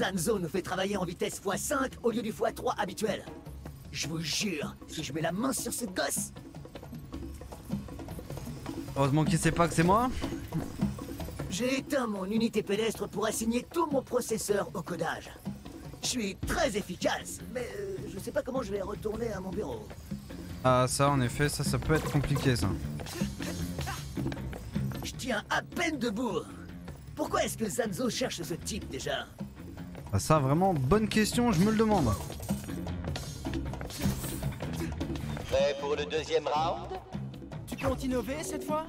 Zanzo nous fait travailler en vitesse x5 au lieu du x3 habituel. Je vous jure, si je mets la main sur ce gosse... Heureusement qu'il sait pas que c'est moi. J'ai éteint mon unité pédestre pour assigner tout mon processeur au codage. Je suis très efficace, mais euh, je sais pas comment je vais retourner à mon bureau. Ah ça en effet, ça ça peut être compliqué ça. Je tiens à peine debout. Pourquoi est-ce que Zanzo cherche ce type déjà? Ah ça vraiment, bonne question, je me le demande. Prêt pour le deuxième round Tu comptes innover cette fois?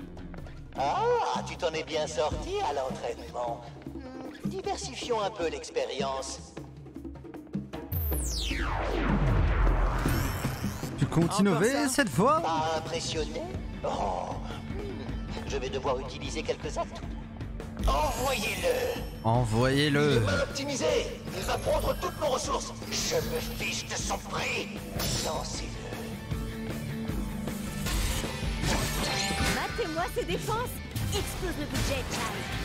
Ah, tu t'en es bien sorti à l'entraînement. Hmm, Diversifions un peu l'expérience. Tu comptes innover cette fois? Pas impressionné? Oh, hmm, je vais devoir utiliser quelques atouts. Envoyez-le Envoyez-le. Optimisé Il va prendre toutes nos ressources Je me fiche de son prix Lancez-le Matez-moi ses défenses Explose le budget, Chai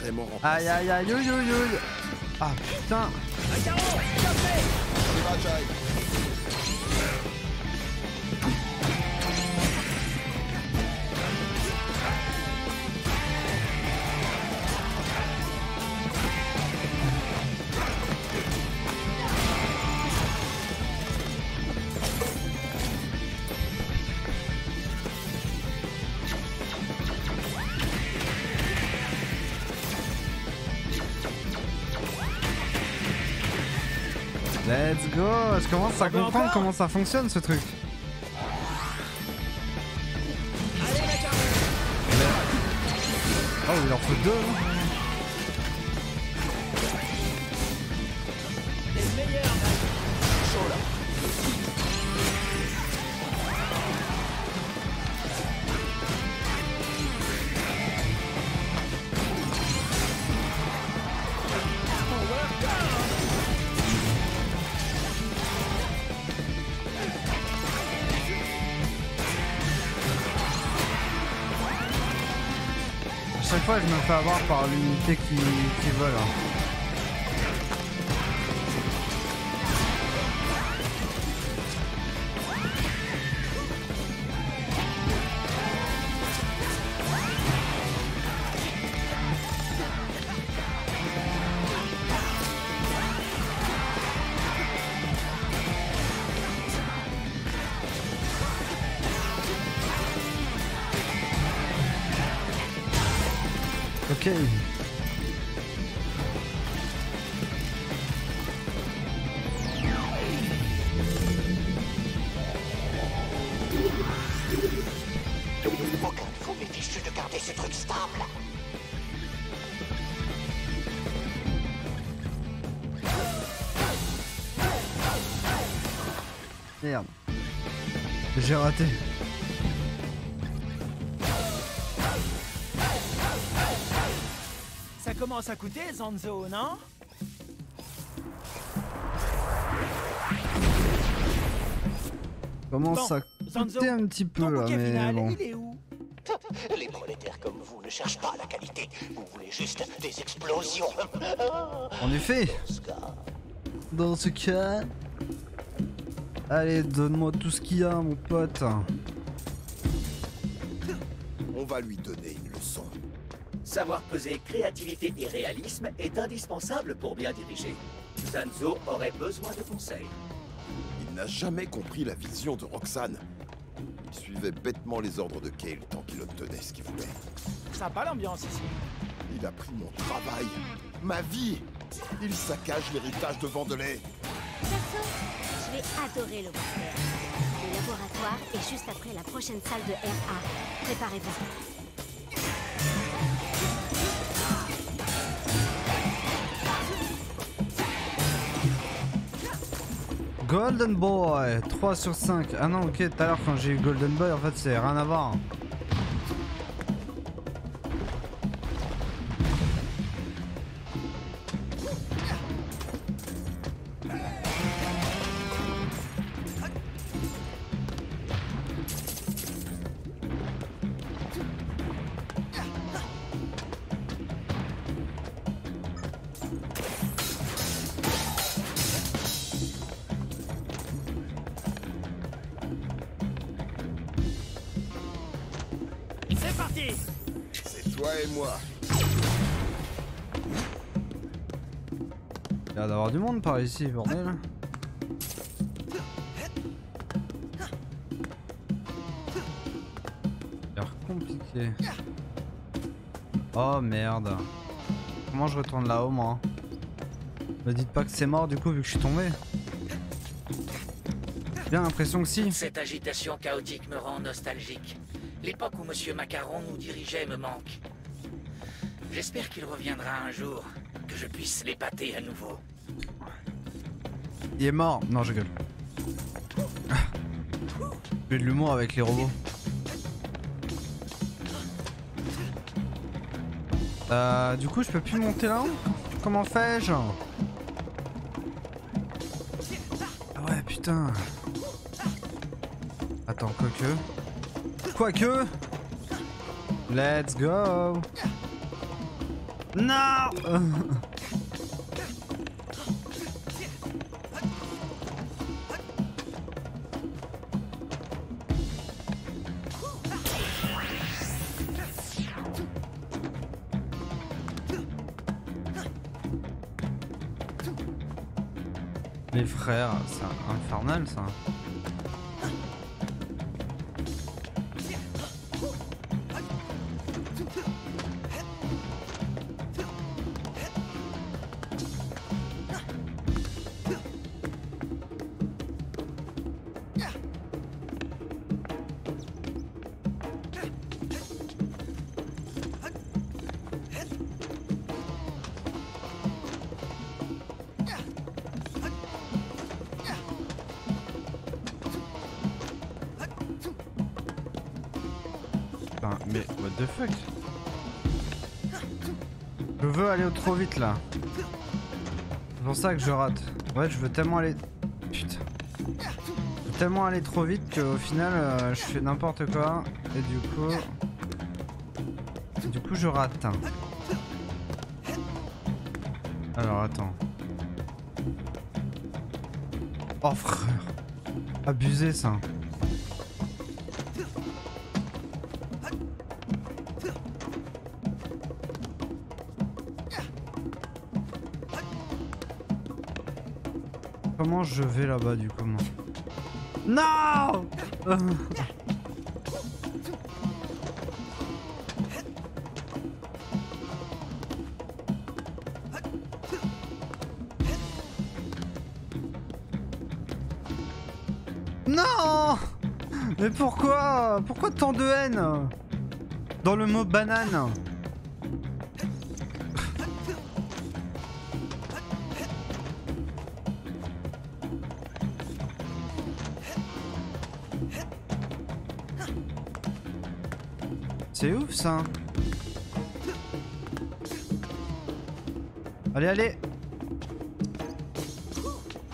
Vraiment. Aïe aïe aïe aïe aïe aïe. Ah putain. On y va, Je commence à comprendre comment ça fonctionne ce truc. Oh il en faut deux. Fais avoir par l'unité qui, qui vole. J'ai raté. Ça commence à coûter, Zanzo, non? Comment Bon, ça Zanzo, coûtait un petit peu là, mais final, bon. il est où? Les prolétaires comme vous ne cherchent pas la qualité. Vous voulez juste des explosions. En effet, dans ce cas. Allez, donne-moi tout ce qu'il y a, mon pote. On va lui donner une leçon. Savoir peser créativité et réalisme est indispensable pour bien diriger. Zanzo aurait besoin de conseils. Il n'a jamais compris la vision de Roxane. Il suivait bêtement les ordres de Kale tant qu'il obtenait ce qu'il voulait. Sympa l'ambiance ici. Il a pris mon travail, ma vie. Il saccage l'héritage de Vandelay. Vais adorer le. Le laboratoire est juste après la prochaine salle de RA. Préparez-vous. Golden Boy, 3 sur 5. Ah non, ok, tout à l'heure quand j'ai eu Golden Boy, en fait, c'est rien à par ici, bordel. A l'air compliqué. Oh merde. Comment je retourne là-haut moi? Me dites pas que c'est mort du coup vu que je suis tombé. J'ai bien l'impression que si. Cette agitation chaotique me rend nostalgique. L'époque où Monsieur Macaron nous dirigeait me manque. J'espère qu'il reviendra un jour, que je puisse l'épater à nouveau. Il est mort. Non, je gueule. J'ai de l'humour avec les robots. Euh, du coup, je peux plus monter là Comment fais-je Ah ouais, putain. Attends, quoique. Quoique Let's go Non Les frères, c'est infernal ça. Mais what the fuck Je veux aller trop vite là. C'est pour ça que je rate. Ouais, je veux tellement aller... Putain. Je veux tellement aller trop vite qu'au final, euh, je fais n'importe quoi. Et du coup... Du coup, je rate. Alors, attends. Oh frère. Abusé ça. Je vais là-bas du coup Non Non Mais pourquoi? Pourquoi tant de haine? Dans le mot banane Allez, allez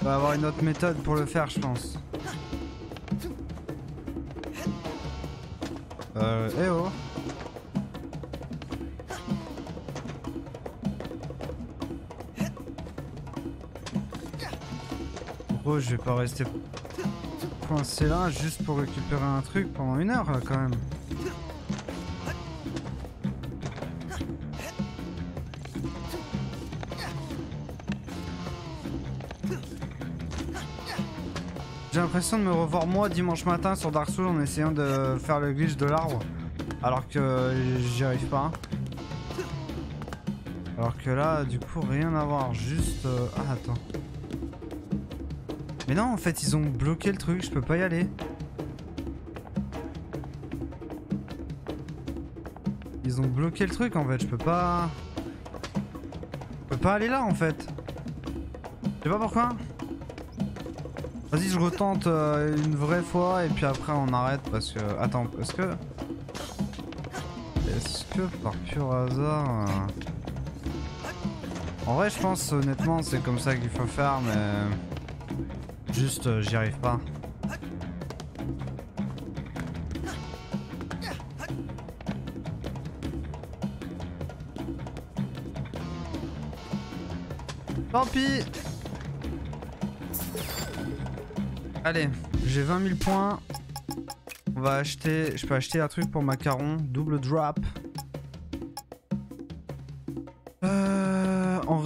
On va avoir une autre méthode pour le faire, je pense. Euh, eh oh Gros, je vais pas rester coincé là juste pour récupérer un truc pendant une heure là quand même. L'impression de me revoir moi dimanche matin sur Dark Souls en essayant de faire le glitch de l'arbre. Alors que j'y arrive pas. Alors que là, du coup, rien à voir. Juste... euh, Ah, attends. Mais non, en fait, ils ont bloqué le truc. Je peux pas y aller. Ils ont bloqué le truc, en fait. Je peux pas... Je peux pas aller là, en fait. Je sais pas pourquoi. Vas-y, je retente euh, une vraie fois et puis après on arrête parce que... Attends, est-ce que... Est-ce que par pur hasard... euh, En vrai, je pense honnêtement c'est comme ça qu'il faut faire, mais... Juste, euh, j'y arrive pas. Tant pis Allez, j'ai 20 000 points. On va acheter. Je peux acheter un truc pour macaron. Double drop. Euh, en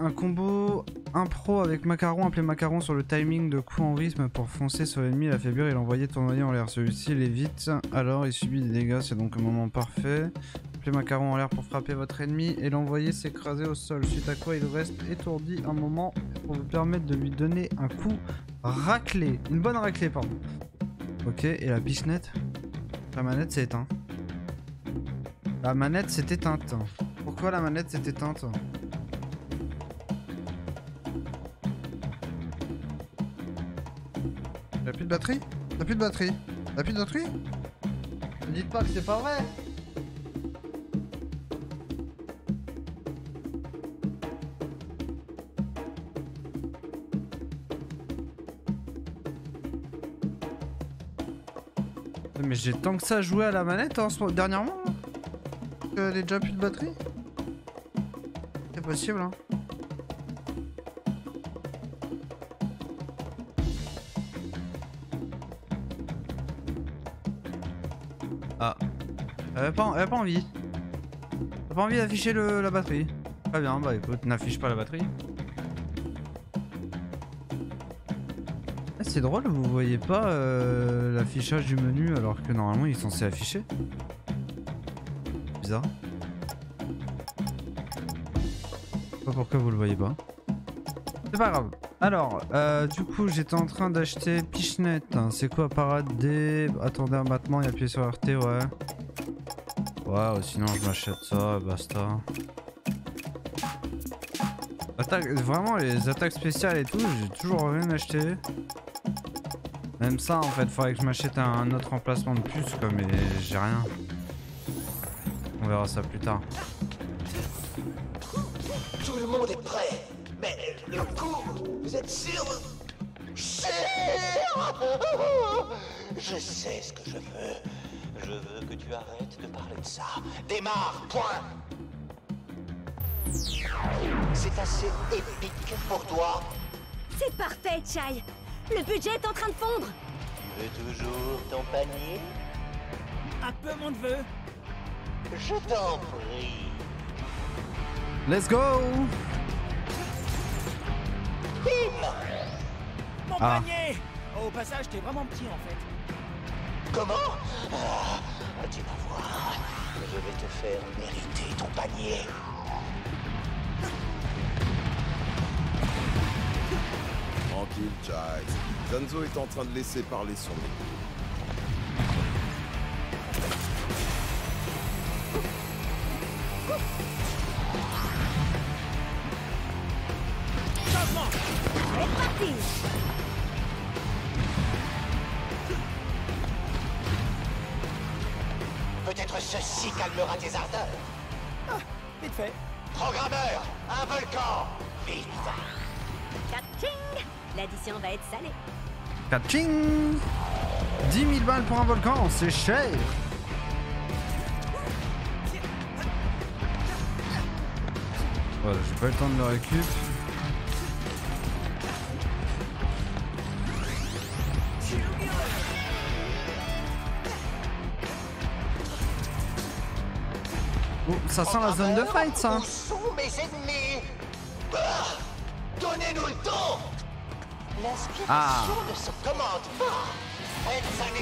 un combo impro avec macaron appelé macaron sur le timing de coup en rythme pour foncer sur l'ennemi, l'affaiblir et l'envoyer tournoyer en l'air. Celui-ci l'évite, alors il subit des dégâts, c'est donc un moment parfait. Macaron en l'air pour frapper votre ennemi et l'envoyer s'écraser au sol, suite à quoi il reste étourdi un moment pour vous permettre de lui donner un coup raclé. Une bonne raclée, pardon. Ok, et la pichenette La manette s'est éteinte. La manette s'est éteinte. Pourquoi la manette s'est éteinte? Y'a plus de batterie? Y'a plus de batterie? Y'a plus de batterie? Ne dites pas que c'est pas vrai Mais j'ai tant que ça joué à la manette moment- dernièrement là qu'elle est déjà plus de batterie C'est possible hein Ah. Elle avait pas, elle avait pas envie. T'as pas envie d'afficher la batterie Très bien, bah écoute, n'affiche pas la batterie. C'est drôle, vous voyez pas euh, l'affichage du menu alors que normalement il est censé afficher. Bizarre. Pas pourquoi vous le voyez pas. C'est pas grave. Alors, euh, du coup, j'étais en train d'acheter Pichenette. hein. C'est quoi Parade D Attendez un battement et appuyez sur RT, ouais. Ouais, ou sinon je m'achète ça, basta. Attaque, vraiment, les attaques spéciales et tout, j'ai toujours rien acheté. Même ça, en fait, faudrait que je m'achète un autre emplacement de plus, quoi, mais j'ai rien. On verra ça plus tard. Tout le monde est prêt. Mais le coup, vous êtes sûr? Sûr? Je sais ce que je veux. Je veux que tu arrêtes de parler de ça. Démarre, point C'est assez épique pour toi. C'est parfait, Chai. Le budget est en train de fondre. Tu veux toujours ton panier? Un peu mon neveu. Je t'en prie. Let's go Mon Ah. panier Au passage, t'es vraiment petit en fait. Comment? Ah, Tu vas voir. Je vais te faire mériter ton panier. Tranquille. Danzo est en train de laisser parler son parti Peut-être ceci calmera tes ardeurs. Vite fait. Programmeur, un volcan Vite Catching L'addition va être salée. Catching 10 000 balles pour un volcan, c'est cher. Voilà, j'ai pas eu le temps de le récup. Oh, ça sent la zone de fight, ça. Où sont mes ennemis. Ah Donnez-nous le temps L'inspiration Ah. ne se commande pas Faites un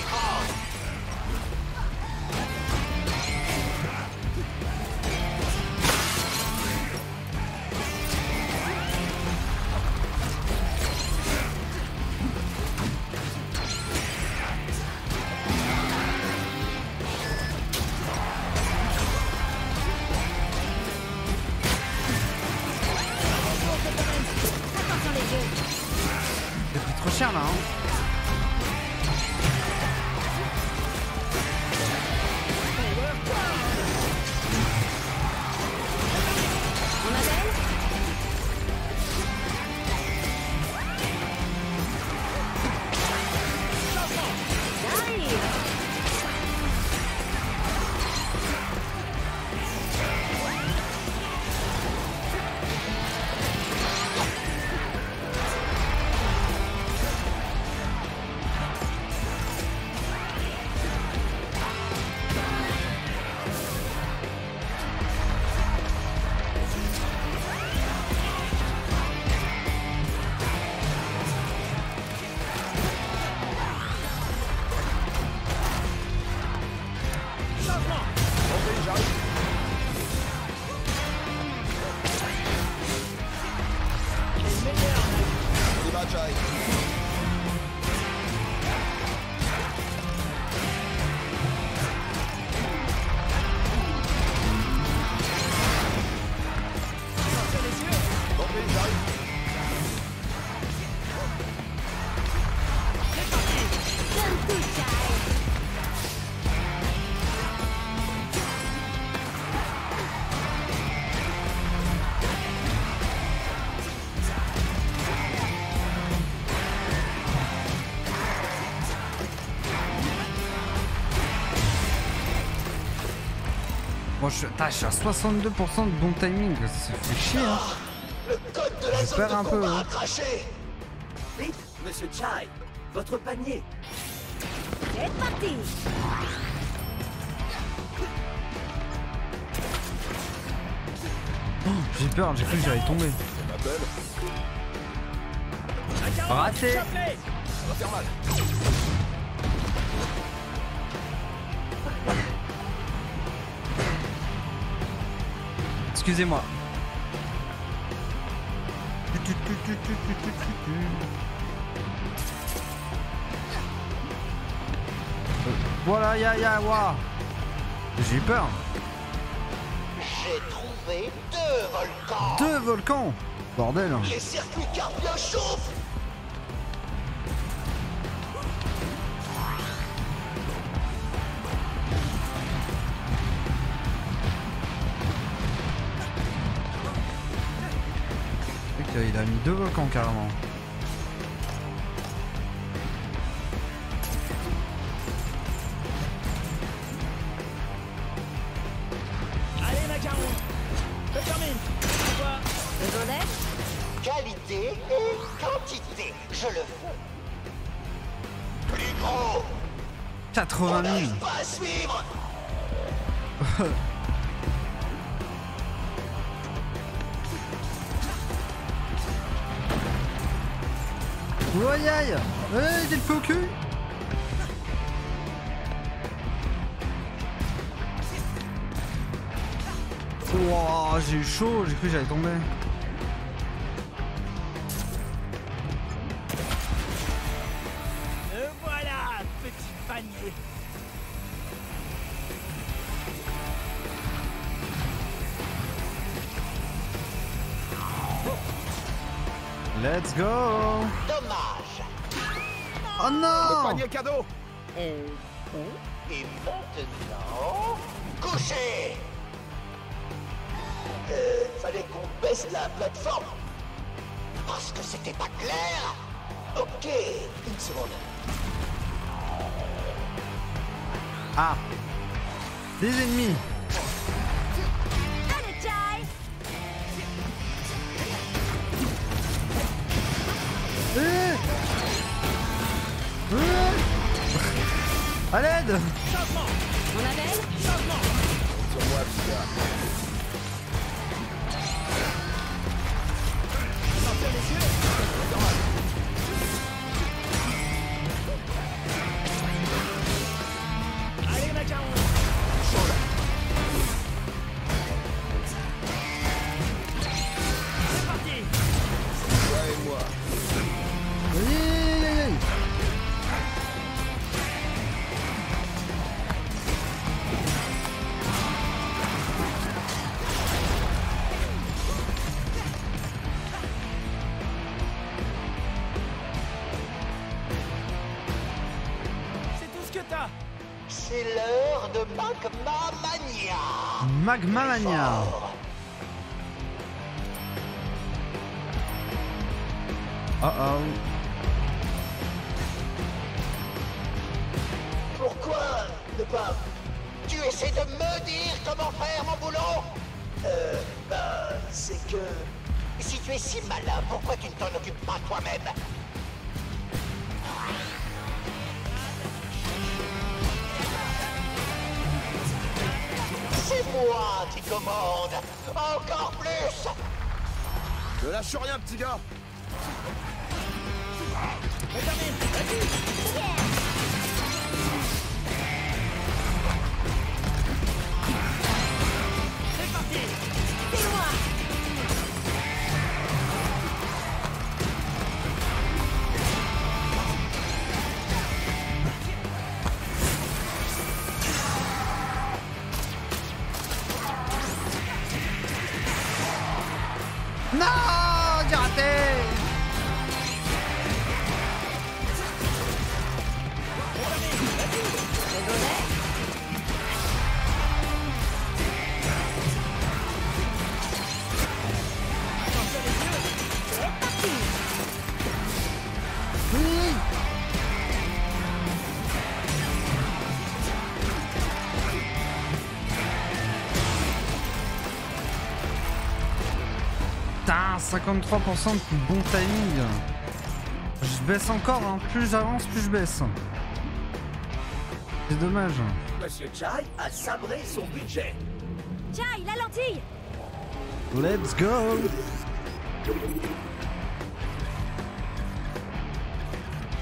je suis, Tain, je suis à 62% de bon timing, ça fait chier hein. Le code de la Je zone perds un peu, hein. a craché Vite, monsieur Chai, votre panier C'est parti J'ai peur, j'ai cru que j'allais tomber. Raté Excusez-moi. Voilà, ya ya, wa. J'ai eu peur. J'ai trouvé deux volcans. Deux volcans Bordel Les circuits carpiens chauffent Il a mis deux volcans carrément. Allez, macaron Je termine Qualité et quantité. Je le veux. Plus gros. 80 000 N'arrive pas à suivre J'ai le feu au cul Ouah, j'ai eu chaud, j'ai cru que j'allais tomber. Euh... Et maintenant, couchez. Euh, fallait qu'on baisse la plateforme Parce que c'était pas clair. Ok, une seconde. Ah Des ennemis Malagna. Non 53% de bon timing. Je baisse encore, hein. plus j'avance, plus je baisse. C'est dommage. Monsieur Chai a sabré son budget. Chai, la lentille Let's go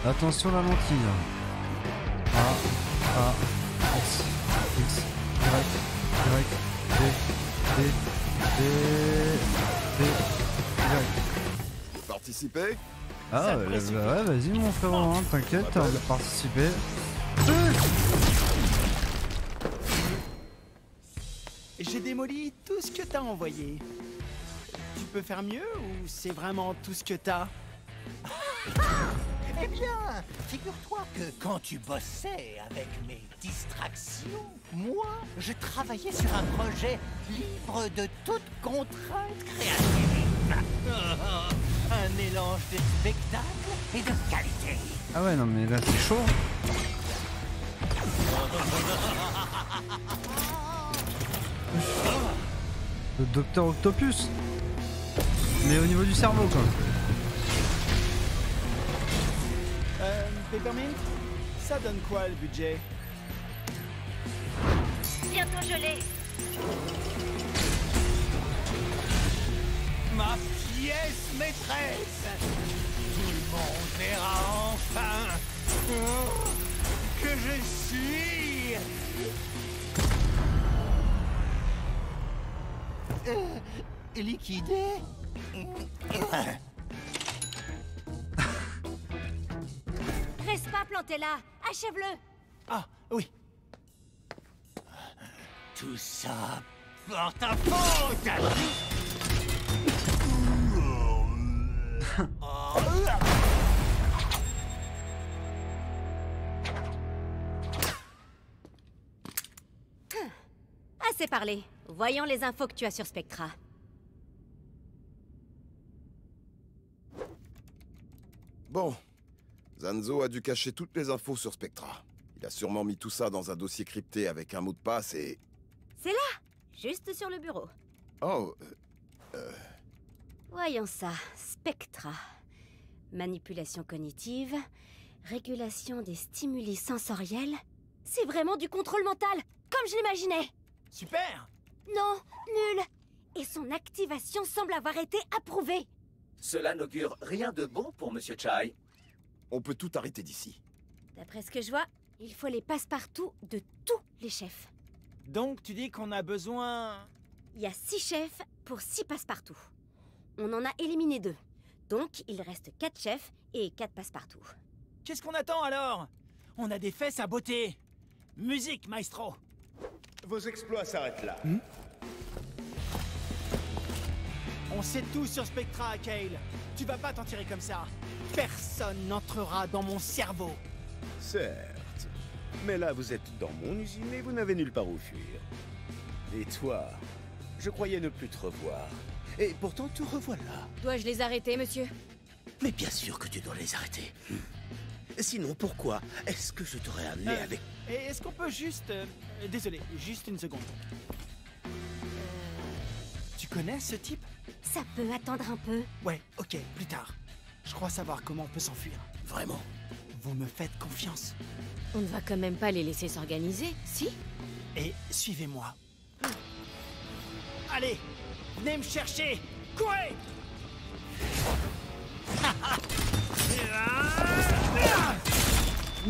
Attention la lentille. A, A, Participer Ah ouais, bah ouais, vas-y mon frérot, hein, t'inquiète, t'as envie de participer. J'ai démoli tout ce que t'as envoyé. Tu peux faire mieux ou c'est vraiment tout ce que t'as? Eh bien, figure-toi que quand tu bossais avec mes distractions, moi, je travaillais sur un projet libre de toute contrainte créative. un mélange de spectacle et de qualité. Ah ouais, non mais là c'est chaud. Le docteur Octopus. Mais au niveau du cerveau quoi. Euh, Peppermint Ça donne quoi le budget? Bientôt gelé. Ma pièce maîtresse Tout le monde verra enfin oh, que je suis euh, liquidé Reste pas planté là. Achève-le. Ah, oui. Tout ça pour ta faute Assez parlé. Voyons les infos que tu as sur Spectra. Bon. Zanzo a dû cacher toutes les infos sur Spectra. Il a sûrement mis tout ça dans un dossier crypté avec un mot de passe et... C'est là, juste sur le bureau. Oh, euh, Voyons ça. Spectra. Manipulation cognitive, régulation des stimuli sensoriels. C'est vraiment du contrôle mental, comme je l'imaginais. Super Non, nul. Et son activation semble avoir été approuvée. Cela n'augure rien de bon pour Monsieur Chai. on peut tout arrêter d'ici. D'après ce que je vois, il faut les passe-partout de tous les chefs. Donc tu dis qu'on a besoin... Il y a six chefs pour six passe-partout. On en a éliminé deux. Donc, il reste quatre chefs et quatre passe-partout. Qu'est-ce qu'on attend alors? On a des fesses à beauté Musique, maestro Vos exploits s'arrêtent là. On sait tout sur Spectra, Kale. Tu vas pas t'en tirer comme ça. Personne n'entrera dans mon cerveau. Certes. Mais là, vous êtes dans mon usine et vous n'avez nulle part où fuir. Et toi, je croyais ne plus te revoir. Et pourtant, te revoilà. Dois-je les arrêter, monsieur? Mais bien sûr que tu dois les arrêter. Sinon, pourquoi est-ce que je t'aurais amené Euh, avec... Et est-ce qu'on peut juste... euh, désolé, juste une seconde. Euh, Tu connais ce type? Ça peut attendre un peu. Ouais, ok, plus tard. Je crois savoir comment on peut s'enfuir. Vraiment? Vous me faites confiance. On ne va quand même pas les laisser s'organiser, si? Et suivez-moi. Allez, venez me chercher Courez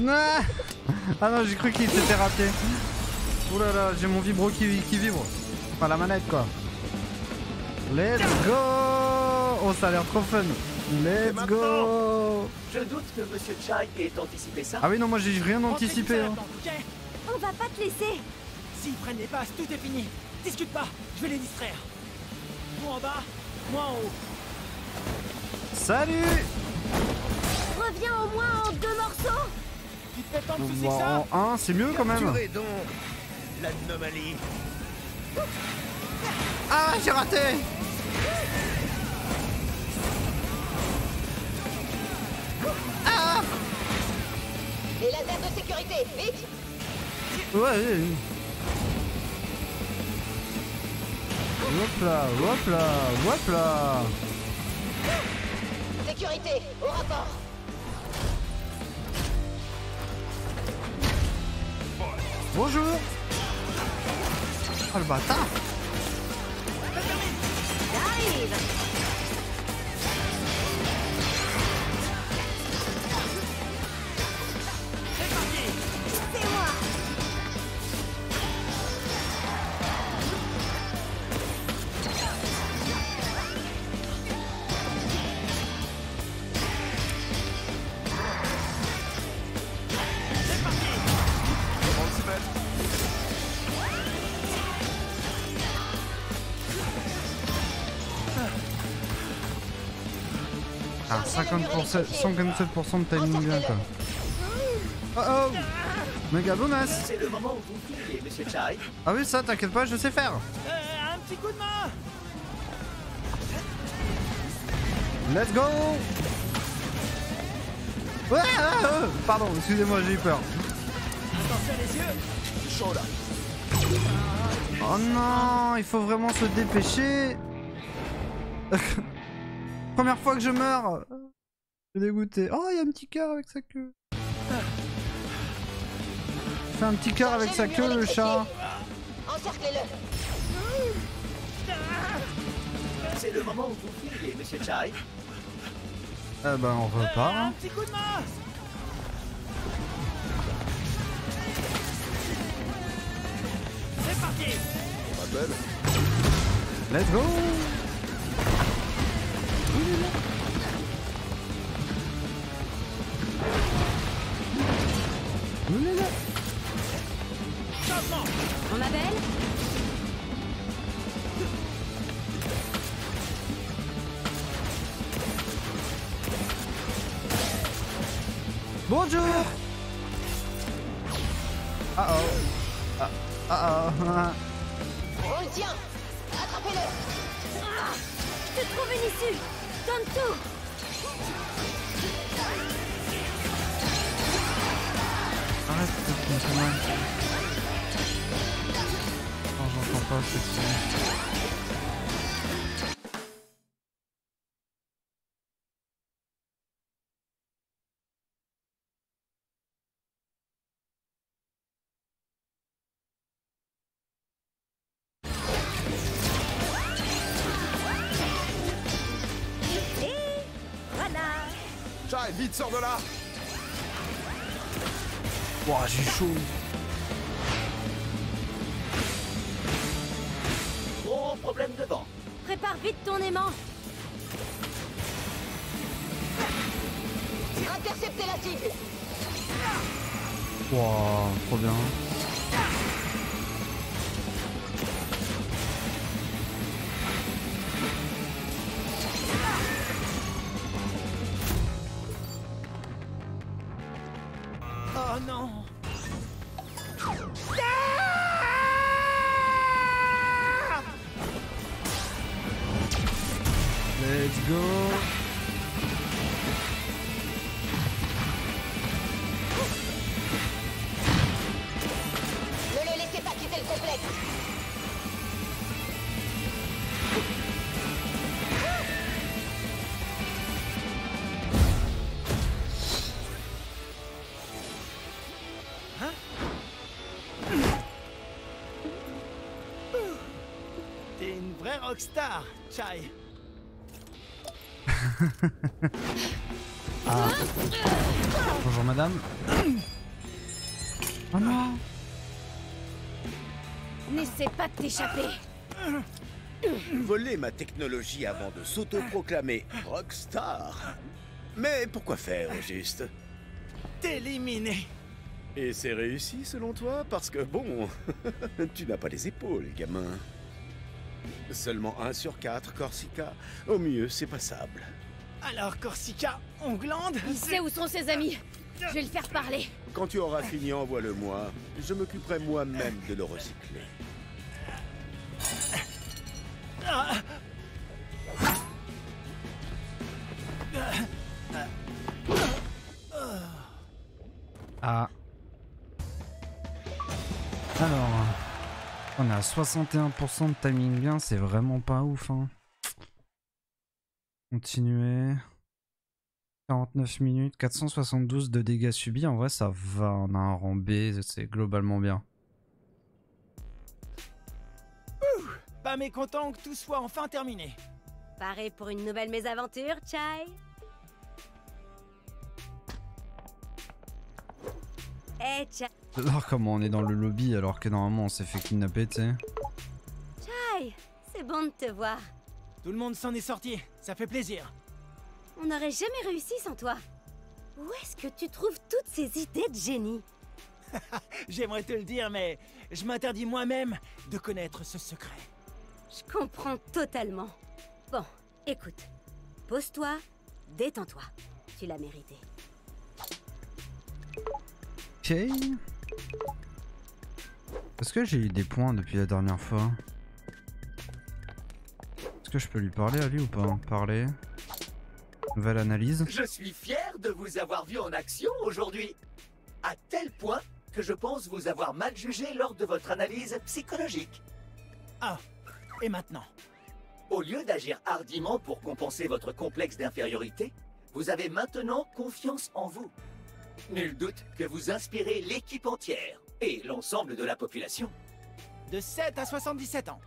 Ah, ah non, j'ai cru qu'il s'était raté. Ouh là là, j'ai mon vibro qui, qui vibre. Enfin, la manette quoi. Let's go Oh, ça a l'air trop fun. Let's go Je doute que Monsieur Chai ait anticipé ça. Ah oui, non, moi j'ai rien anticipé. hein. On va pas te laisser S'ils prennent les passes, tout est fini. Discute pas, je vais les distraire. Vous en bas, Moi en haut. Salut Reviens au moins en deux morceaux Tu te fais tant de soucis Bon, que ça En 1, c'est mieux quand même. Capturez donc l'anomalie. Ah, j'ai raté Les lasers de sécurité, vite Ouais, ouais, ouais. Hop là, hop là, hop là. Sécurité, au rapport. Bonjour. Oh le bâtard. J'arrive 50%, 57% de timing bien quoi. Oh oh. Méga bonus. C'est le moment où vous filez, monsieur Chai. Ah oui ça t'inquiète pas je sais faire. Euh, un petit coup de main. Let's go. Ouais ah, ah, Pardon excusez-moi j'ai eu peur. Attention les yeux. Chaud là. Oh non il faut vraiment se dépêcher. Première fois que je meurs suis dégoûté. Oh il y a un petit cœur avec sa queue. Fait un petit cœur avec sa queue le chat. Encerclez-le. C'est le moment où vous filez, monsieur Chai. Eh ben on repart Un hein. petit coup de main C'est parti. On m'appelle Let's go On m'appelle Bonjour. Ah oh. Ah ah ah On le tient Attrapez-le. Ah. Je te trouve une issue. Donne tout Arrête de mal. J'entends pas cette vite, sors de là Ouah j'ai chaud. Gros problème de vent. Prépare vite ton aimant. Interceptez la cible Ouah trop bien. Oh non rockstar, Chai. Bonjour madame. Oh non. N'essaie pas de t'échapper. Voler ma technologie avant de s'autoproclamer rockstar. Mais pourquoi faire, au juste T'éliminer. Et c'est réussi selon toi? Parce que bon, tu n'as pas les épaules, gamin. Seulement 1 sur 4, Corsica. Au mieux, c'est passable. Alors, Corsica, on glande Il sait où sont ses amis. Je vais le faire parler. Quand tu auras fini, envoie-le-moi. Je m'occuperai moi-même de le recycler. Ah. Alors. On est à 61% de timing bien, c'est vraiment pas ouf. Hein. Continuer. 49 minutes, 472 de dégâts subis. En vrai, ça va. On a un rang B, c'est globalement bien. Pas mécontent que tout soit enfin terminé. Paré pour une nouvelle mésaventure, Chai? Eh, Chai J'adore comment on est dans le lobby alors que normalement on s'est fait kidnapper, tu sais. Chai C'est bon de te voir. Tout le monde s'en est sorti, ça fait plaisir. On n'aurait jamais réussi sans toi. Où est-ce que tu trouves toutes ces idées de génie? J'aimerais te le dire, mais je m'interdis moi-même de connaître ce secret. Je comprends totalement. Bon, écoute. Pose-toi, détends-toi. Tu l'as mérité. Ok. Est-ce que j'ai eu des points depuis la dernière fois Est-ce que je peux lui parler à lui ou pas Parler. Nouvelle analyse. Je suis fier de vous avoir vu en action aujourd'hui. À tel point que je pense vous avoir mal jugé lors de votre analyse psychologique. Ah, et maintenant? Au lieu d'agir hardiment pour compenser votre complexe d'infériorité, vous avez maintenant confiance en vous. Nul doute que vous inspirez l'équipe entière et l'ensemble de la population. De 7 à 77 ans.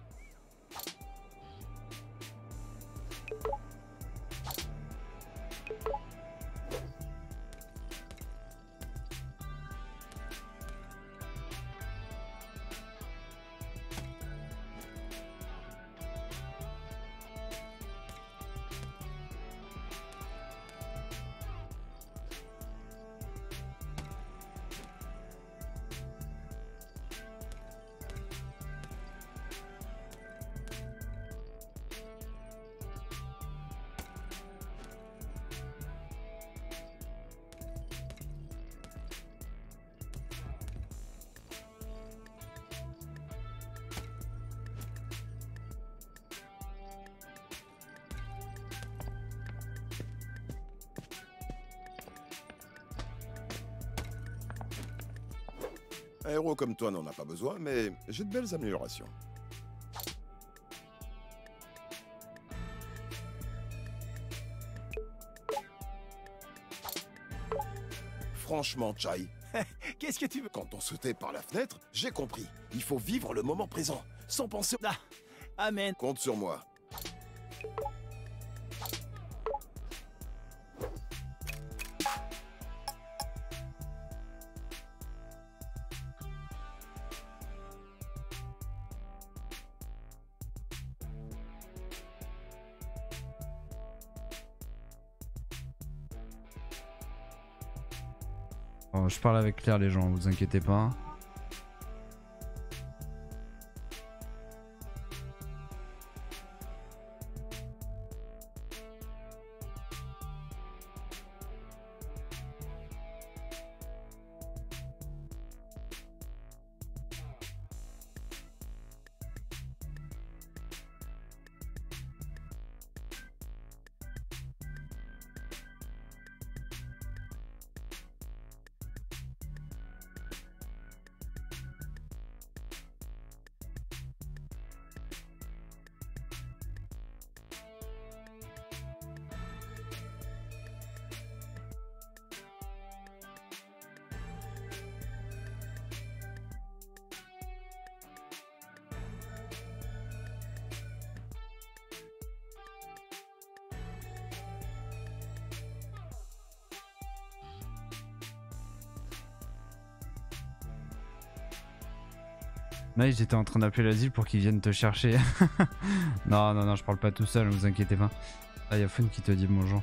Héros comme toi n'en a pas besoin, mais j'ai de belles améliorations. Franchement, Chai, Qu'est-ce que tu veux? Quand on sautait par la fenêtre, j'ai compris. Il faut vivre le moment présent, sans penser... Ah, Amen. Compte sur moi. Je parle avec Claire les gens, vous inquiétez pas. Là, j'étais en train d'appeler l'asile pour qu'ils viennent te chercher. non, non, non, je parle pas tout seul, vous inquiétez pas. Ah, y'a Fun qui te dit bonjour.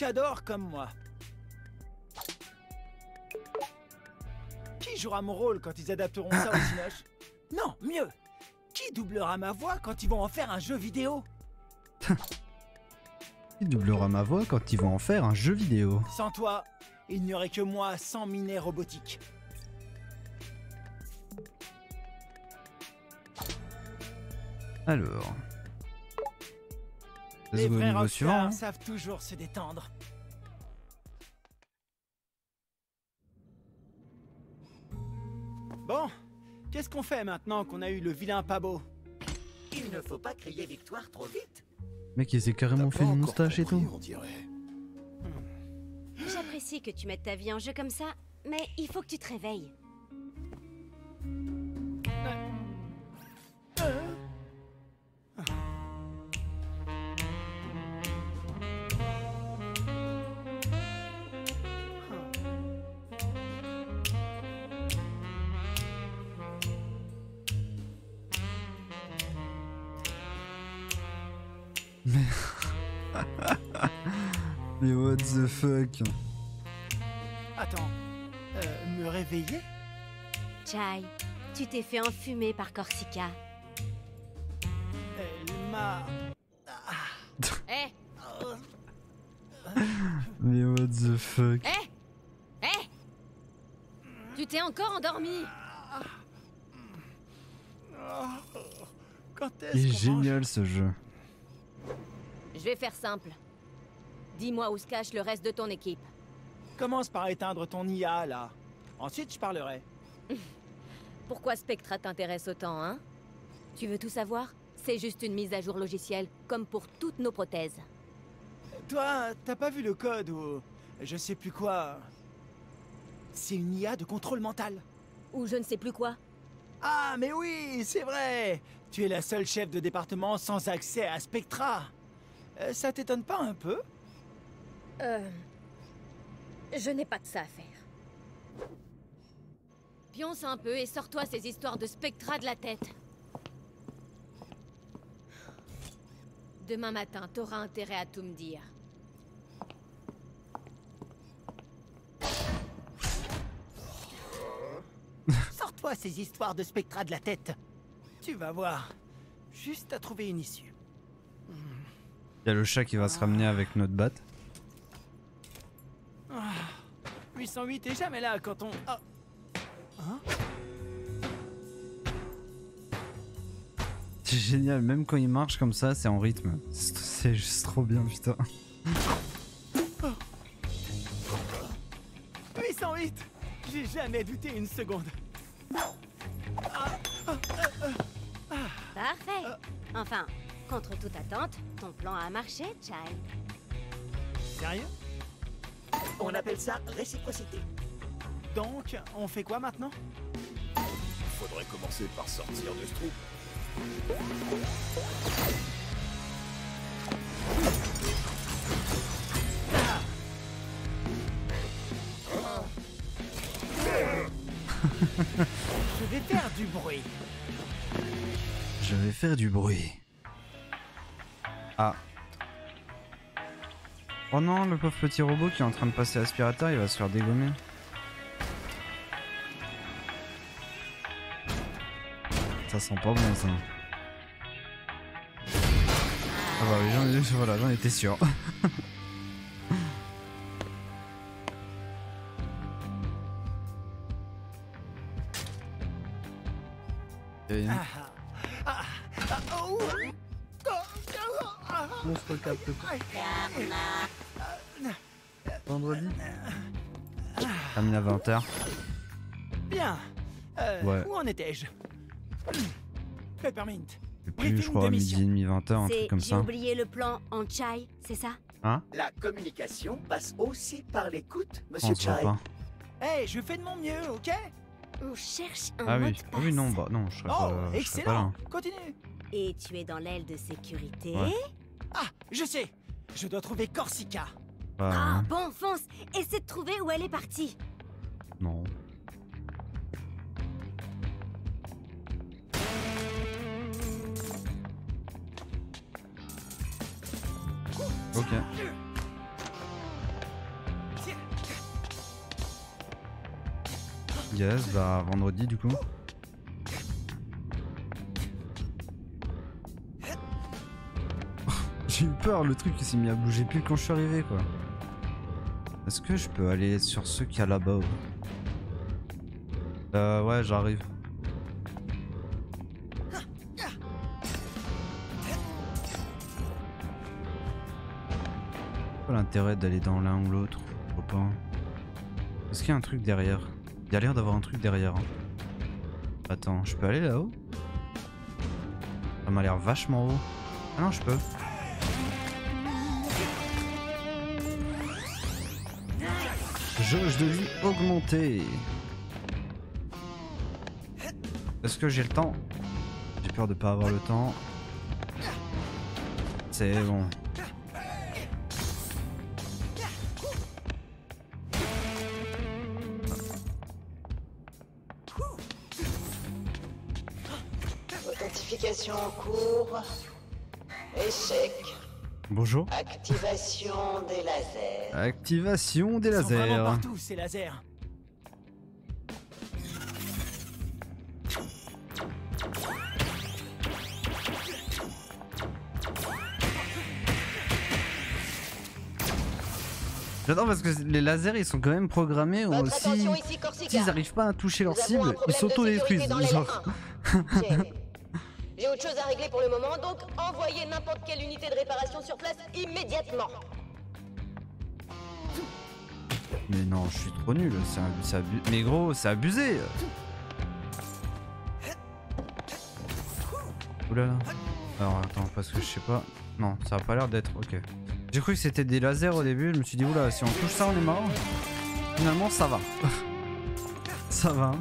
Cador comme moi Qui jouera mon rôle quand ils adapteront ça au cinoche Non, mieux Qui doublera ma voix quand ils vont en faire un jeu vidéo Il doublera ma voix quand ils vont en faire un jeu vidéo. Sans toi, il n'y aurait que moi sans minet robotique. Alors. Les au frères niveau Rockstar suivant. hein. savent toujours se détendre. Bon, qu'est-ce qu'on fait maintenant qu'on a eu le vilain pas beau? Il ne faut pas crier victoire trop vite. Mec, il s'est carrément fait une moustache et tout. On dirait. J'apprécie que tu mettes ta vie en jeu comme ça, mais il faut que tu te réveilles. The fuck? Attends, euh, me réveiller? Chai, tu t'es fait enfumer par Corsica. Elle m'a... Eh. Mais what the fuck? Eh. Eh. Tu t'es encore endormi. Quand Il est-ce est qu'on mange? génial ce jeu. Je vais faire simple. Dis-moi où se cache le reste de ton équipe. Commence par éteindre ton IA, là. Ensuite, je parlerai. Pourquoi Spectra t'intéresse autant, hein? Tu veux tout savoir? C'est juste une mise à jour logicielle, comme pour toutes nos prothèses. Toi, t'as pas vu le code ou... Je sais plus quoi? C'est une IA de contrôle mental. Ou je ne sais plus quoi. Ah, mais oui, c'est vrai Tu es la seule chef de département sans accès à Spectra. Euh, ça t'étonne pas un peu? Euh... Je n'ai pas que ça à faire. Pionce un peu et sors-toi ces histoires de Spectra de la tête. Demain matin, t'auras intérêt à tout me dire. Sors-toi ces histoires de Spectra de la tête. Tu vas voir. Juste à trouver une issue. Il y a le chat qui va se ramener avec notre batte. 808 est jamais là quand on... Ah. C'est génial, même quand il marche comme ça, c'est en rythme. C'est c'est juste trop bien, putain. 808 J'ai jamais douté une seconde. Parfait. Enfin, contre toute attente, ton plan a marché, Chai. Sérieux? On appelle ça réciprocité. Donc, on fait quoi maintenant? Faudrait commencer par sortir de ce trou. Je vais faire du bruit. Je vais faire du bruit. Ah. Oh non, le pauvre petit robot qui est en train de passer aspirateur, il va se faire dégommer. Ça sent pas bon ça. Ah bah oui, j'en voilà, j'en étais sûr. à 20h. Bien. Euh, Ouais. Où en étais-je Peppermint. Et puis je crois à midi et demi, 20h, un truc comme j'ai ça. oublié le plan en Chai, c'est ça? Hein? La communication passe aussi par l'écoute, monsieur Chai. pas. Hey, je fais de mon mieux, ok? On cherche un Ah mot oui, de ah oui, passe. non, bah non, je serais Oh, pas, je serais pas là. excellent Continue Et tu es dans l'aile de sécurité? Ouais. Ah, je sais Je dois trouver Corsica. Bah, Ah bon, fonce Essaie de trouver où elle est partie non. Ok. Yes, bah vendredi du coup. J'ai eu peur, le truc s'est mis à bouger plus quand je suis arrivé quoi. Est-ce que je peux aller sur ceux qu'il y a là-bas Euh ouais j'arrive. Pas l'intérêt d'aller dans l'un ou l'autre, vois pas. Est-ce qu'il y a un truc derrière? Il y a l'air d'avoir un truc derrière. hein. Attends, je peux aller là-haut? Ça m'a l'air vachement haut. Ah non, je peux. Jauge de vie augmentée. Est-ce que j'ai le temps J'ai peur de pas avoir le temps. C'est bon. Authentification en cours. Échec. Bonjour. Activation des lasers. Activation des Ils sont vraiment lasers. partout, ces lasers. J'adore parce que les lasers ils sont quand même programmés ici, Corsica. S'ils n'arrivent pas à toucher leur cible, ils s'auto-détruisent. Genre. J'ai- autre chose à régler pour le moment, donc envoyez n'importe quelle unité de réparation sur place immédiatement. Mais non, je suis trop nul. c'est un- c'est abu- Mais gros, c'est abusé. Oulala. Alors attends, parce que je sais pas. Non, ça a pas l'air d'être. Ok. J'ai cru que c'était des lasers au début. Je me suis dit, oula, si on touche ça, on est mort. Finalement, ça va. ça va.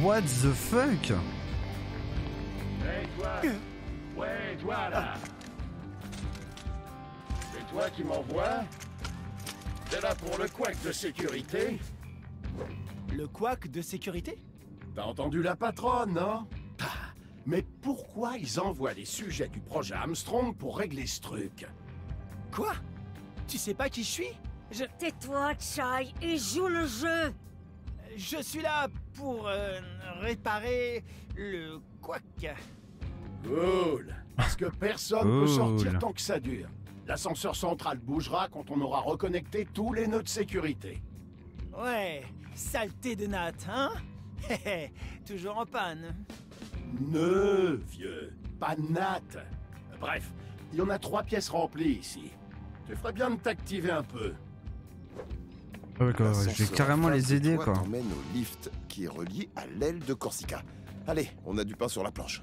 What the fuck? Qui m'envoies T'es là pour le couac de sécurité. Le couac de sécurité? T'as entendu la patronne, non? Ah, Mais pourquoi ils envoient les sujets du projet Armstrong pour régler ce truc? Quoi? Tu sais pas qui je suis? Je... Tais-toi, Chai, et joue le jeu. Je suis là pour euh, réparer le couac. Cool. Parce que personne peut Cool. sortir tant que ça dure. L'ascenseur central bougera quand on aura reconnecté tous les nœuds de sécurité. Ouais, saleté de natte, hein? Hé hé, toujours en panne. Nœuds, vieux, pas natte. Bref, il y en a trois pièces remplies ici. Tu ferais bien de t'activer un peu. Ouais, quoi, Je vais carrément les de aider quoi. au lift qui est relié à l'aile de Corsica. Allez, on a du pain sur la planche.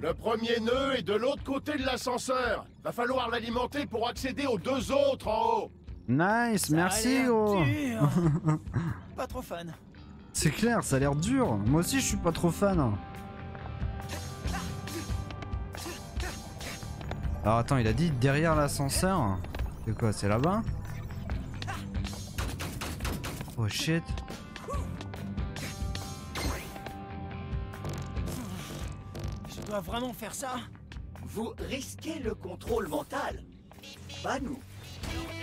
Le premier nœud est de l'autre côté de l'ascenseur. Va falloir l'alimenter pour accéder aux deux autres en haut. Nice, Ça merci dur. pas trop fan. C'est clair, ça a l'air dur. Moi aussi, je suis pas trop fan. Alors attends, il a dit derrière l'ascenseur. C'est quoi C'est là-bas? Oh shit. Vraiment faire ça Vous risquez le contrôle mental. Pas nous.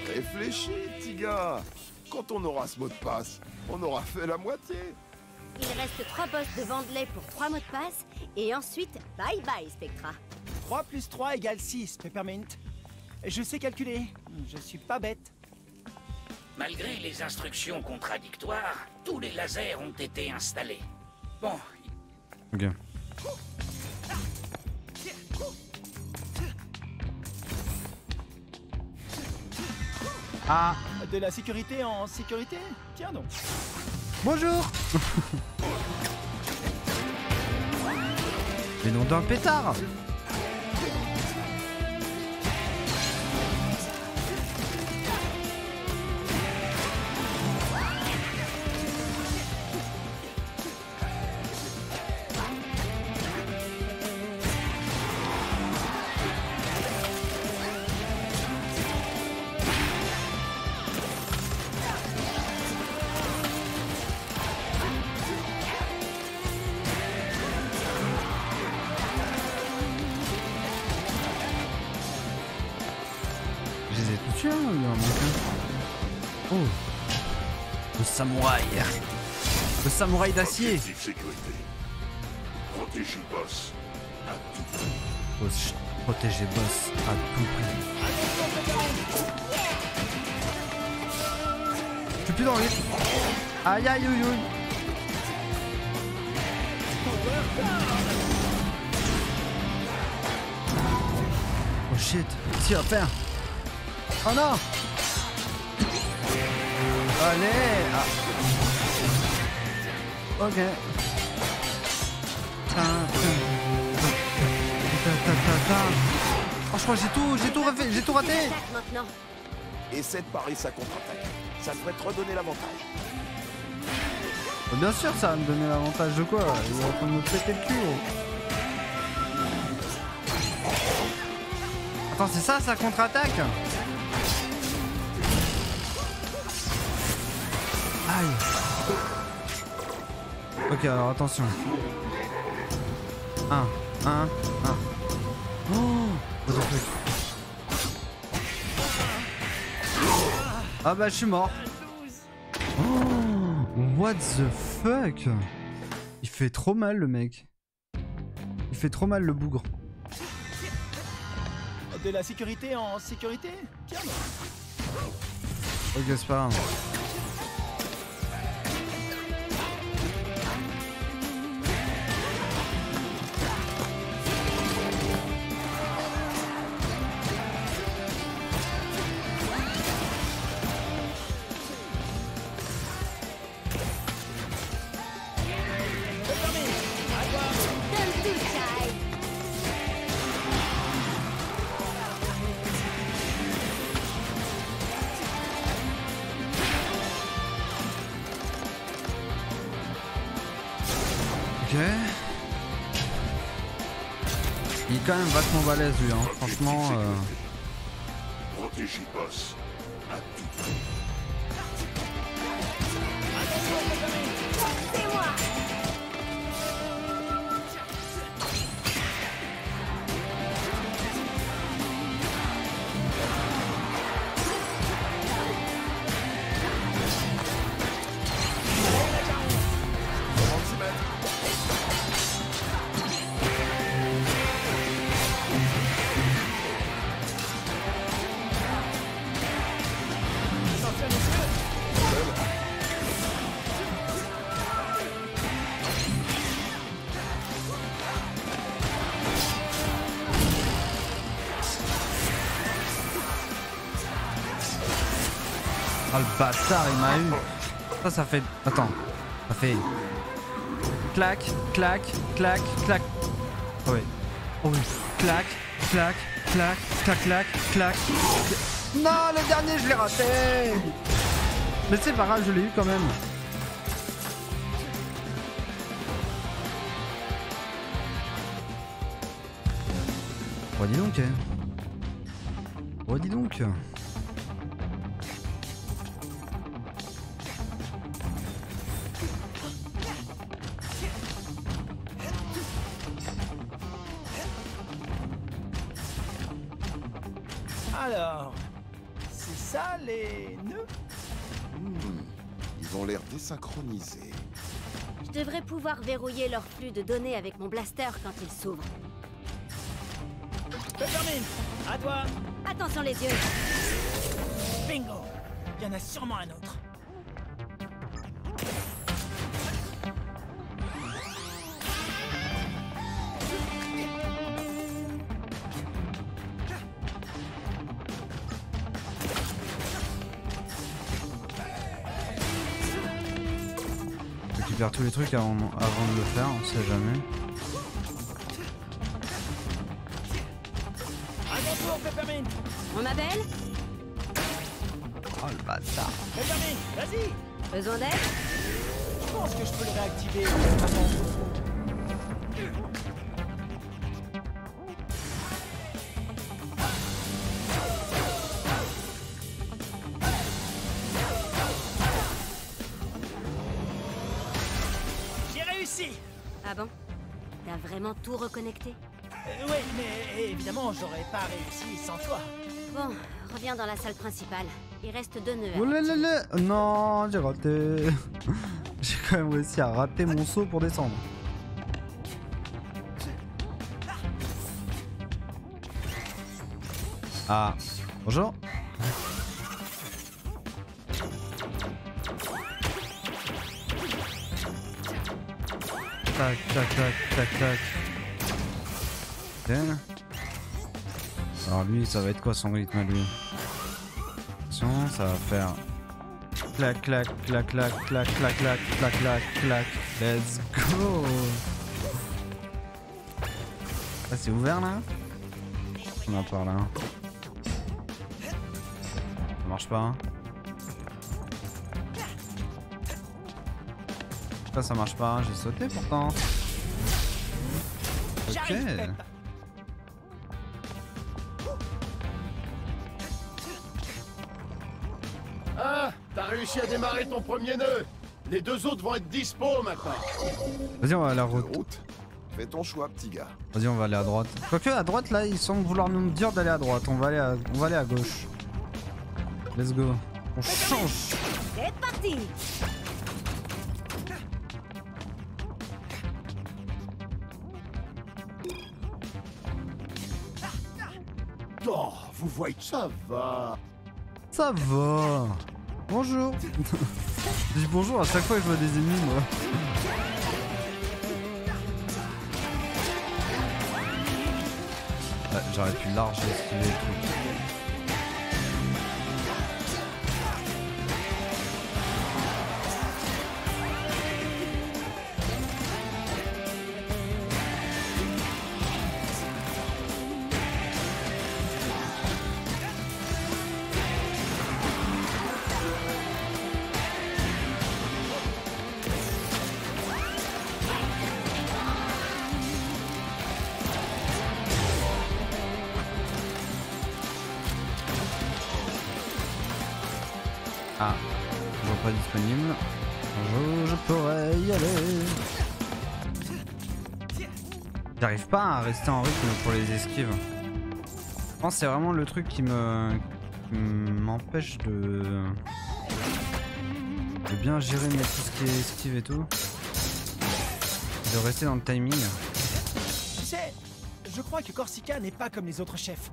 Réfléchis, petit gars. Quand on aura ce mot de passe, on aura fait la moitié. Il reste trois postes de Vandelay pour trois mots de passe, et ensuite, bye bye, Spectra. 3 plus 3 égale 6, Peppermint. Je sais calculer, je suis pas bête. Malgré les instructions contradictoires, tous les lasers ont été installés. Bon, Ok. Ah, De la sécurité en sécurité Tiens donc. bonjour Mais nom d'un pétard samouraï d'acier. Protégez boss. À tout prix. Boss, Protéger boss à tout prix. Je suis plus dans le rythme. Aïe aïe aïe aïe. Oh shit, qu'est-ce qu'il va faire Oh non Allez ah. Ok. Oh je crois que j'ai tout, j'ai tout refait, j'ai tout raté. Essaie de parer sa contre-attaque. Ça devrait te redonner l'avantage. Bien sûr ça va me donner l'avantage de quoi? Il est en train de me péter le cul gros. Attends c'est ça sa contre-attaque? Aïe Alors attention. 1, 1, 1 Oh Ah bah je suis mort. Oh, what the fuck. Il fait trop mal le mec. Il fait trop mal le bougre. De la sécurité en sécurité? Tiens, Ok c'est pas grave. Quand même vachement balèze lui hein. Franchement euh, bâtard il m'a eu. Ça ça fait. Attends. Ça fait. Clac, clac, clac, clac. Oh oui. Oh oui. Clac, clac, clac, clac, clac, clac. Non le dernier je l'ai raté Mais c'est pas grave je l'ai eu quand même. Oh dis donc hein. Oh dis donc Je devrais pouvoir verrouiller leur flux de données avec mon blaster quand ils s'ouvrent. Peppermint, à toi. Attention les yeux. Bingo. Il y en a sûrement un autre. Récupère tous les trucs avant, avant de le faire, on sait jamais. On m'appelle Oh le bâtard Peppermint, vas-y Besoin d'aide Je pense que je peux le réactiver. Vraiment tout reconnecté? Euh, Oui, mais évidemment, j'aurais pas réussi sans toi. Bon, Reviens dans la salle principale. Il reste deux nœuds. Oh là là activer. là Non, j'ai raté. j'ai quand même réussi à rater mon saut pour descendre. Ah, bonjour. Tac, tac, tac, tac, tac. Bien. Alors lui, ça va être quoi son rythme lui? Attention, ça va faire clac, clac, clac, clac, clac, clac, clac, clac, clac, clac. Let's go Ah, c'est ouvert là? On a par là. Ça marche pas. hein? Ça, ça marche pas. J'ai sauté pourtant. Ok. Ah T'as réussi à démarrer ton premier nœud Les deux autres vont être dispo maintenant Vas-y, on va aller à route. Route. Fais ton choix, petit gars. Vas-y, on va aller à droite. Quoique, à droite, là, ils semblent vouloir nous dire d'aller à droite. On va aller à, on va aller à gauche. Let's go. On change. C'est parti ça va Ça va. Bonjour. Je dis bonjour à chaque fois que je vois des ennemis, moi. Ouais, J'aurais pu large esquiver le truc. J'arrive pas à rester en rythme pour les esquives. Je pense que c'est vraiment le truc qui me m'empêche de de bien gérer mes tout ce qui est esquive et tout. De rester dans le timing. Tu sais, je crois que Corsica n'est pas comme les autres chefs.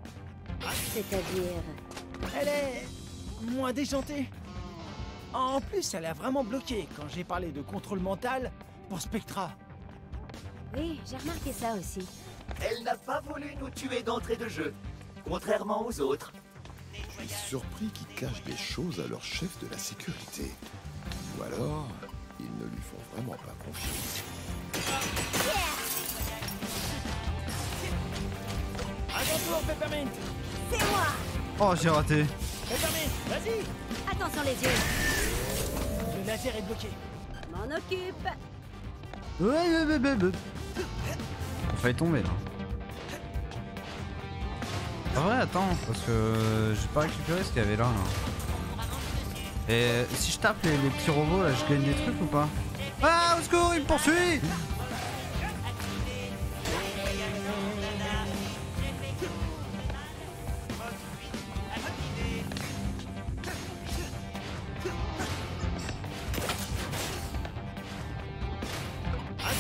C'est-à-dire... Elle est moins déjantée. En plus, elle a vraiment bloqué quand j'ai parlé de contrôle mental pour Spectra. Oui, j'ai remarqué ça aussi. Elle n'a pas voulu nous tuer d'entrée de jeu, contrairement aux autres. Je suis surpris qu'ils cachent des choses à leur chef de la sécurité. Ou alors, ils ne lui font vraiment pas confiance. À ton tour, Peppermint C'est moi Oh, j'ai raté. Peppermint, vas-y Attention les yeux Le laser est bloqué. M'en occupe On failli tomber là. Ah ouais, attends, parce que j'ai pas récupéré ce qu'il y avait là, là. Et si je tape les, les petits robots là, je gagne des trucs ou pas? Ah, au secours, il me poursuit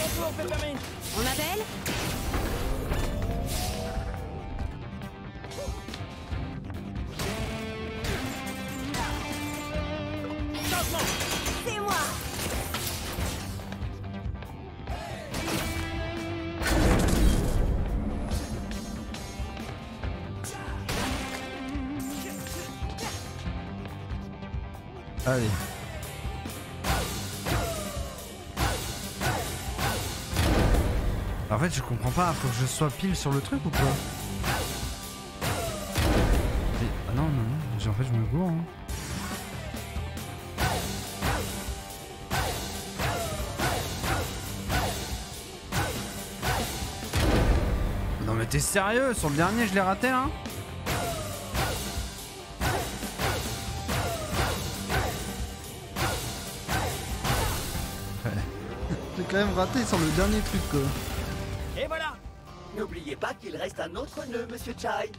On Changement C'est moi Allez. En fait, je comprends pas, faut que je sois pile sur le truc ou quoi Ah non, non, non, en fait, je me gourre. hein. Non mais t'es sérieux? Sur le dernier, je l'ai raté Ouais. J'ai quand même raté sur le dernier truc quoi. N'oubliez pas qu'il reste un autre nœud, Monsieur Chai.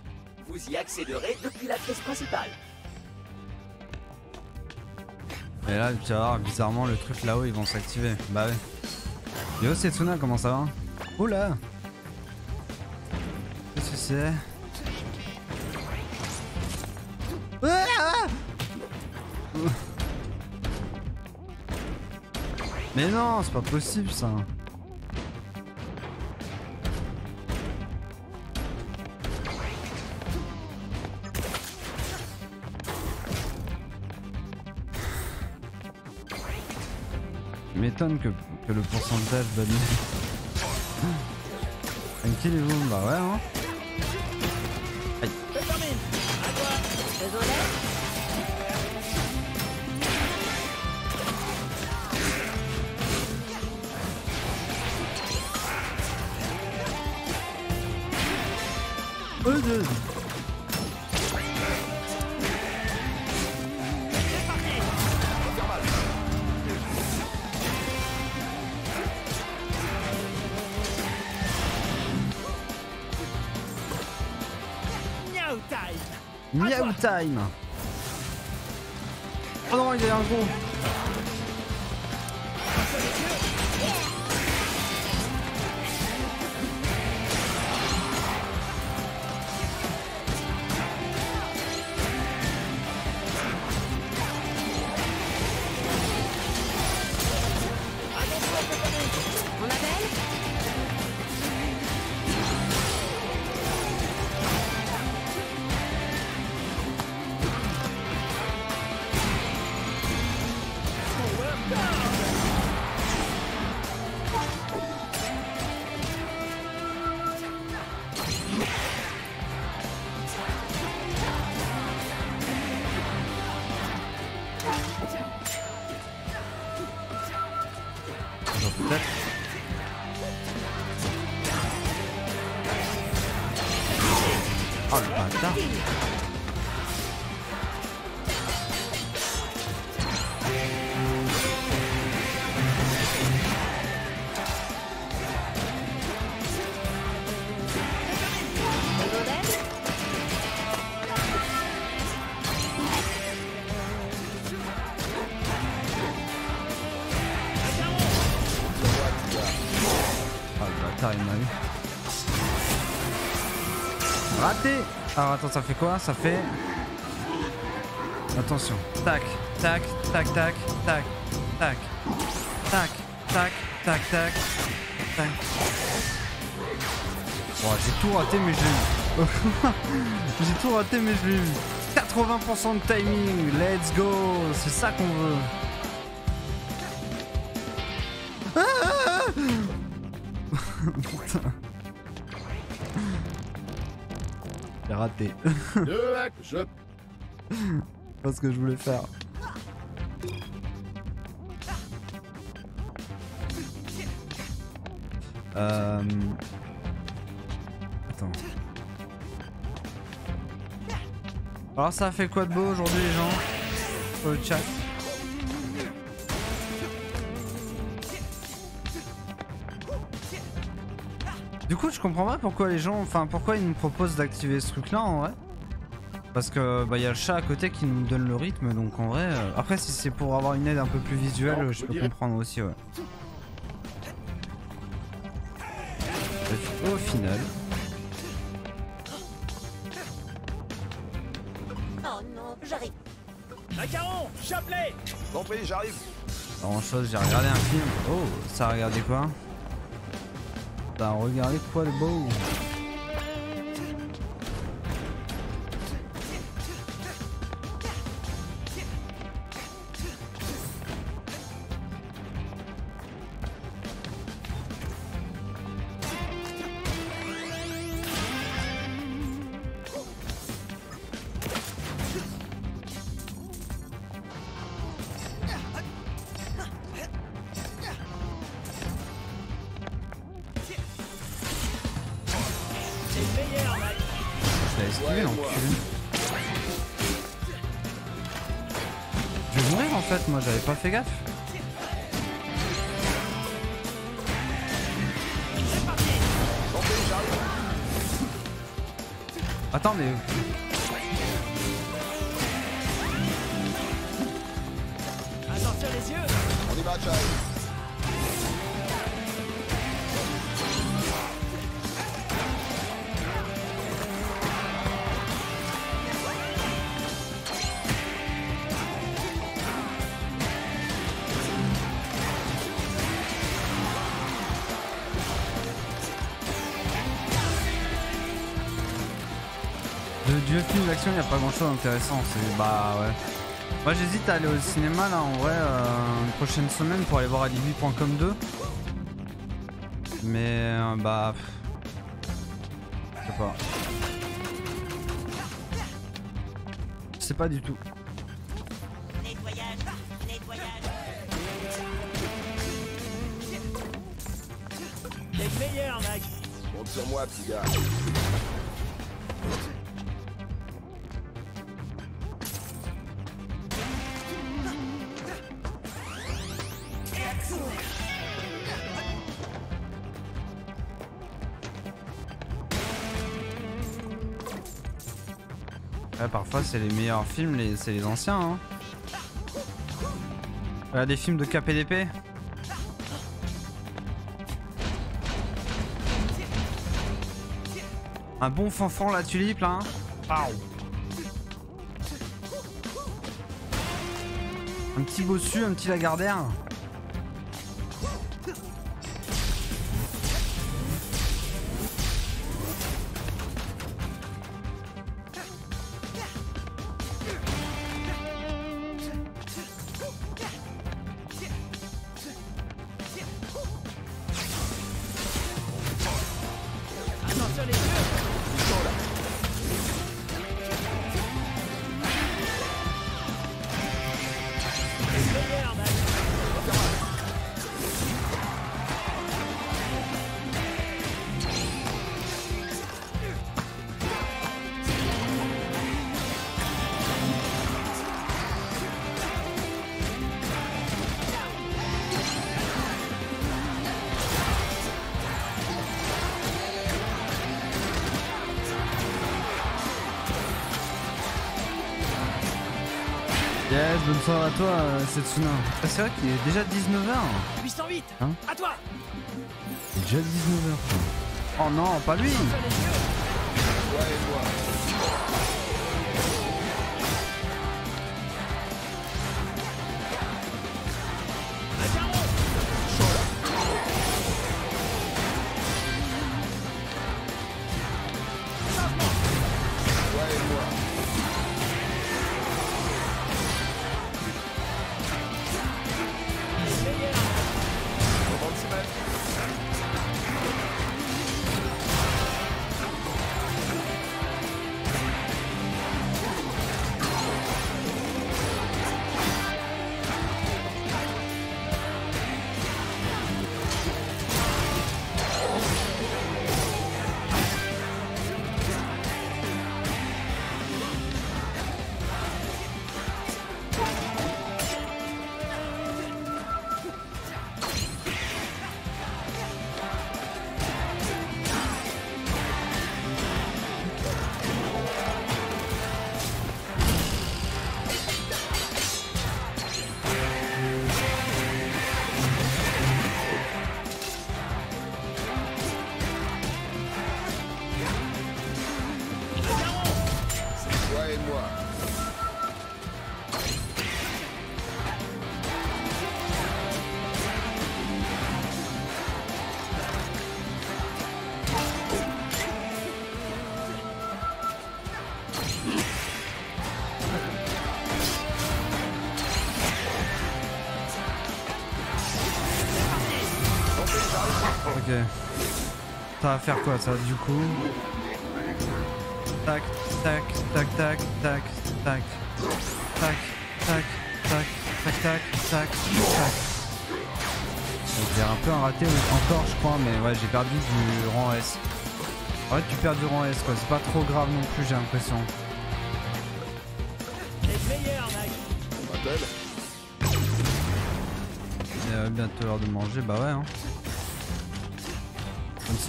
Vous y accéderez depuis la pièce principale. Et là, tu vas voir, bizarrement, le truc là-haut, ils vont s'activer. Bah ouais. Yo, Setsuna, comment ça va? Oula Qu'est-ce que c'est? Ah Mais non, c'est pas possible ça. Que, le pourcentage banni. Tranquillez-vous, bah ouais hein. Oh non, il a un gros Alors attends ça fait quoi Ça fait... Attention. Tac, tac, tac, tac, tac, tac, tac, tac, tac, tac, tac. Bon, j'ai tout raté mais je l'ai eu. j'ai tout raté mais je l'ai eu. 80% de timing, let's go C'est ça qu'on veut. Raté. Pas ce que je voulais faire. Euh... Attends. Alors ça a fait quoi de beau aujourd'hui les gens? Le chat Du coup je comprends pas pourquoi les gens... Enfin pourquoi ils nous proposent d'activer ce truc là en vrai parce que bah y a le chat à côté qui nous donne le rythme donc en vrai euh, après si c'est pour avoir une aide un peu plus visuelle Non, je peux comprendre aussi ouais. Au final Oh non, j'arrive. Macaron Chapelet Compris, j'arrive. pas grand chose j'ai regardé un film oh ça a regardé quoi? bah regardez quoi de beau. Chose d'intéressant. C'est. Bah ouais. Moi j'hésite à aller au cinéma là en vrai euh, une prochaine semaine pour aller voir Alibi.com 2. Mais euh, bah. Je sais pas. Je sais pas du tout. T'es le meilleur, mec Compte sur moi, petit gars. Parfois c'est les meilleurs films, les... c'est les anciens. Hein. Des films de KPDP. Un bon fanfan la tulipe là. hein. Un petit bossu, un petit lagardère. Bonne soirée à toi, euh, Setsuna. Ah, c'est vrai qu'il est déjà 19h. 808 Hein À toi Il est déjà 19h. Oh non, pas lui. Toi Ça va faire quoi ça du coup Tac, tac, tac, tac, tac, tac, tac, tac, tac, tac, tac, tac, tac. J'ai un peu un raté encore je crois mais ouais j'ai perdu du rang S. Ouais tu perds du rang S quoi, c'est pas trop grave non plus j'ai l'impression. Euh, bientôt l'heure de manger, bah ouais hein.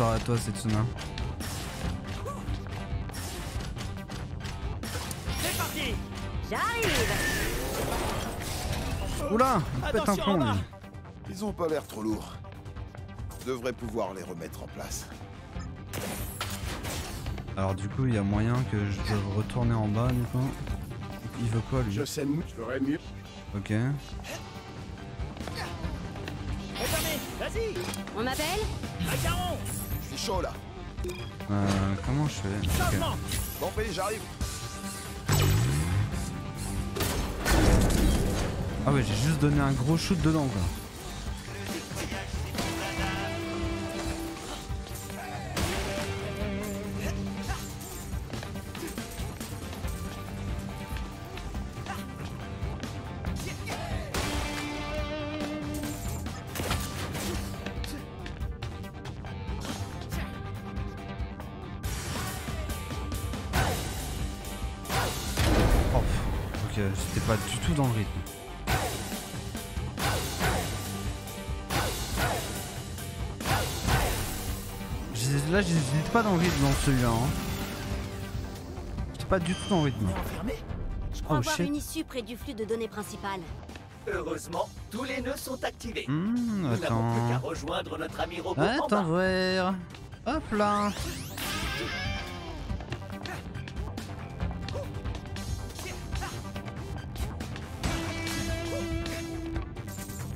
À toi Setsuna. parti J'arrive Oula, il pète un plomb lui. Ils ont pas l'air trop lourds. Je devrais pouvoir les remettre en place. Alors du coup, il y a moyen que je doive retourner en bas du coup. Il veut quoi lui Je sais, mieux, je ferais mieux. Ok. Vas-y On m'appelle Macaron chaud là. Euh, comment je fais Bon, pays, j'arrive. Ah ouais, j'ai juste donné un gros shoot dedans quoi. Rythme dans celui-là. Hein. J'étais pas du tout dans le rythme. Je crois Oh, avoir shit. une issue près du flux de données principal. Heureusement, tous les nœuds sont activés. Hmm, Nous n'avons plus qu'à attends. rejoindre notre ami robot en Attends, voir. Hop là.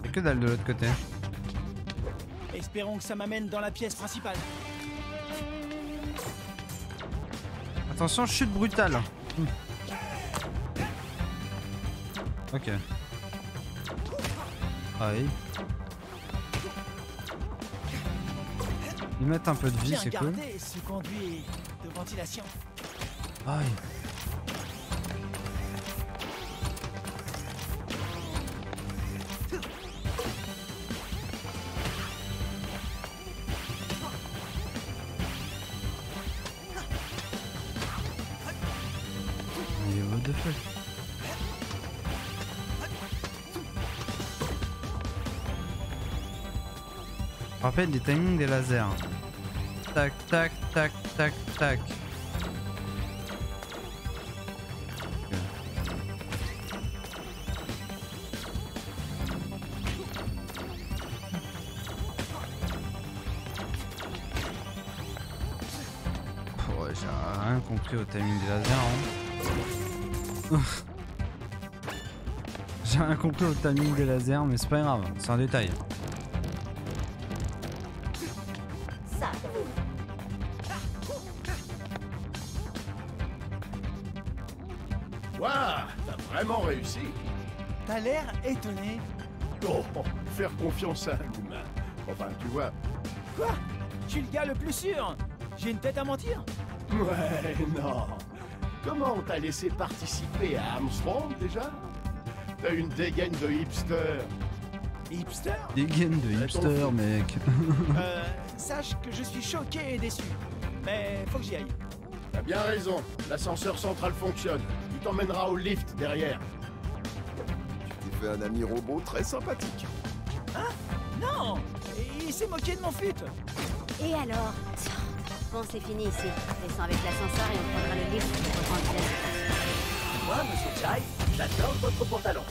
Y'a que dalle de l'autre côté. Espérons que ça m'amène dans la pièce principale. Attention, chute brutale. Ok. Aïe. Ils mettent un peu de vie, c'est cool. gardé ce conduit de ventilation. Aïe. Rappelle les timings des lasers. Tac, tac, tac, tac, tac. Ouais, j'ai rien compris au timing des lasers. hein. j'ai rien compris au timing des lasers, mais c'est pas grave, c'est un détail. L'air étonné. Oh, faire confiance à un humain. Enfin, tu vois. Quoi? Je suis le gars le plus sûr. J'ai une tête à mentir. Ouais, non. Comment on t'a laissé participer à Armstrong déjà? T'as une dégaine de hipster. Hipster? Games de hipster, mec. Euh, sache que je suis choqué et déçu. Mais faut que j'y aille. T'as bien raison. L'ascenseur central fonctionne. Tu t'emmèneras au lift derrière. Fait un ami robot très sympathique. Non Il s'est moqué de mon fut. Et alors Bon, c'est fini ici. Descends avec l'ascenseur et on prendra le lift pour reprendre la Moi, monsieur Chai, j'adore votre pantalon.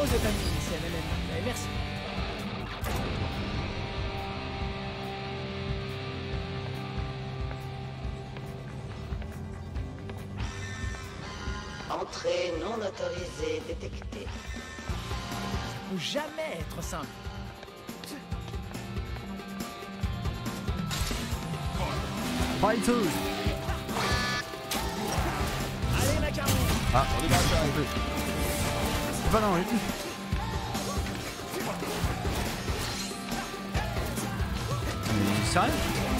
Amis, c'est MMM. Eh, merci. Non autorisée détectée. Faut jamais être simple. Fighters Allez, macaron Ah, compris. C'est pas dans. Mais sérieux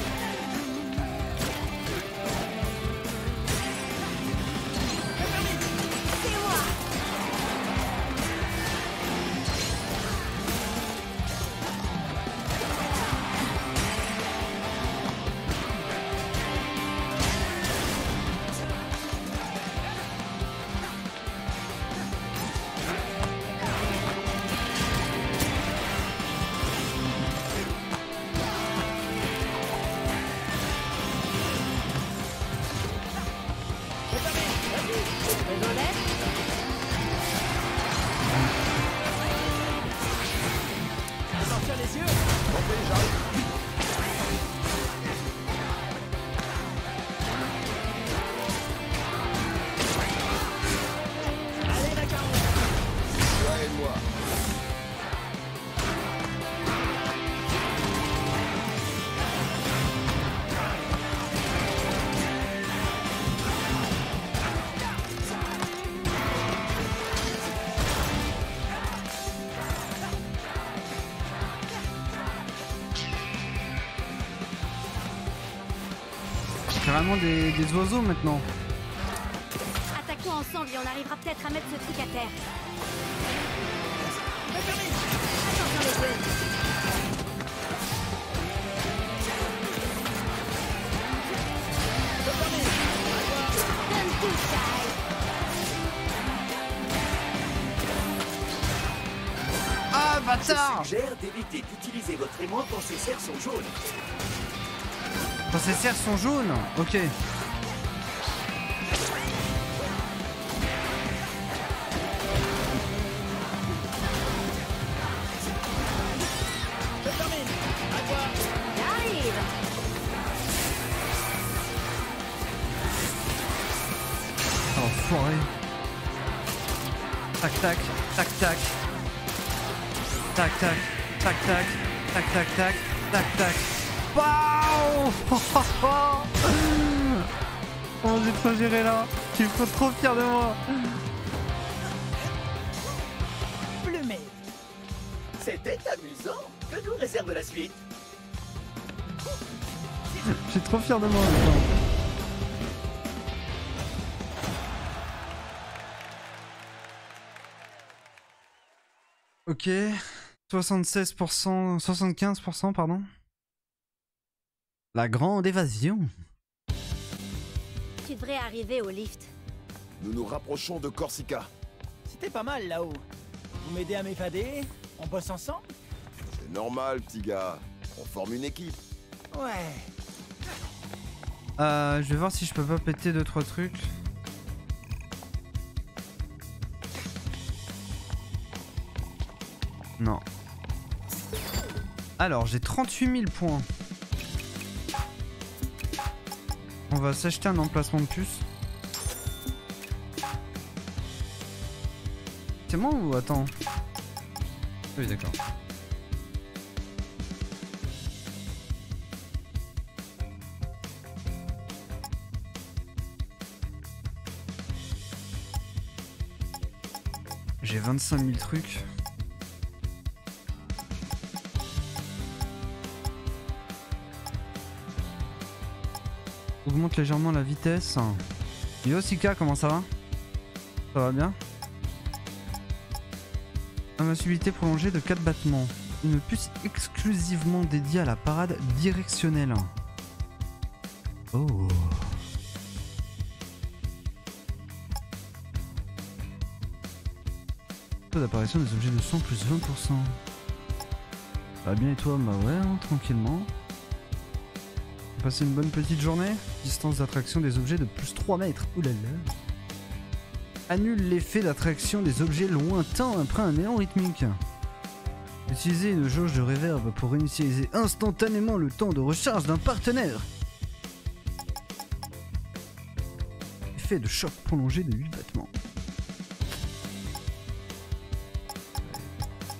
oiseaux maintenant. Attaquons ensemble et on arrivera peut-être à mettre ce truc à terre. Attention les yeux. Ah Je bâtard suggère d'éviter d'utiliser votre aimant quand ces serres sont jaunes. Quand ces serres sont jaunes Ok. Tac tac tac, tac. Waouh Oh j'ai trop géré là. Je suis trop fier de moi. Plumé. C'était amusant. Que nous réserve la suite Je suis trop fier de moi maintenant. Ok. 76%, 75% pardon. La grande évasion. Tu devrais arriver au lift. Nous nous rapprochons de Corsica. C'était pas mal là-haut. Vous m'aidez à m'évader? On bosse ensemble? C'est normal, petit gars. On forme une équipe. Ouais. Euh, je vais voir si je peux pas péter deux trois trucs. Non. Alors, j'ai 38 000 points. On va s'acheter un emplacement de puce. C'est moi ou attends Oui, d'accord. J'ai 25 000 trucs. Augmente légèrement la vitesse. Yo Sika, comment ça va Ça va bien Invincibilité prolongée de 4 battements. Une puce exclusivement dédiée à la parade directionnelle. Oh. Taux d'apparition des objets de son plus 20%. Ça va bien et toi Bah ouais, hein, tranquillement. Passer une bonne petite journée Distance d'attraction des objets de plus 3 mètres. Oulala. Annule l'effet d'attraction des objets lointains après un élan rythmique. Utilisez une jauge de réverb pour initialiser instantanément le temps de recharge d'un partenaire. Effet de choc prolongé de 8 battements.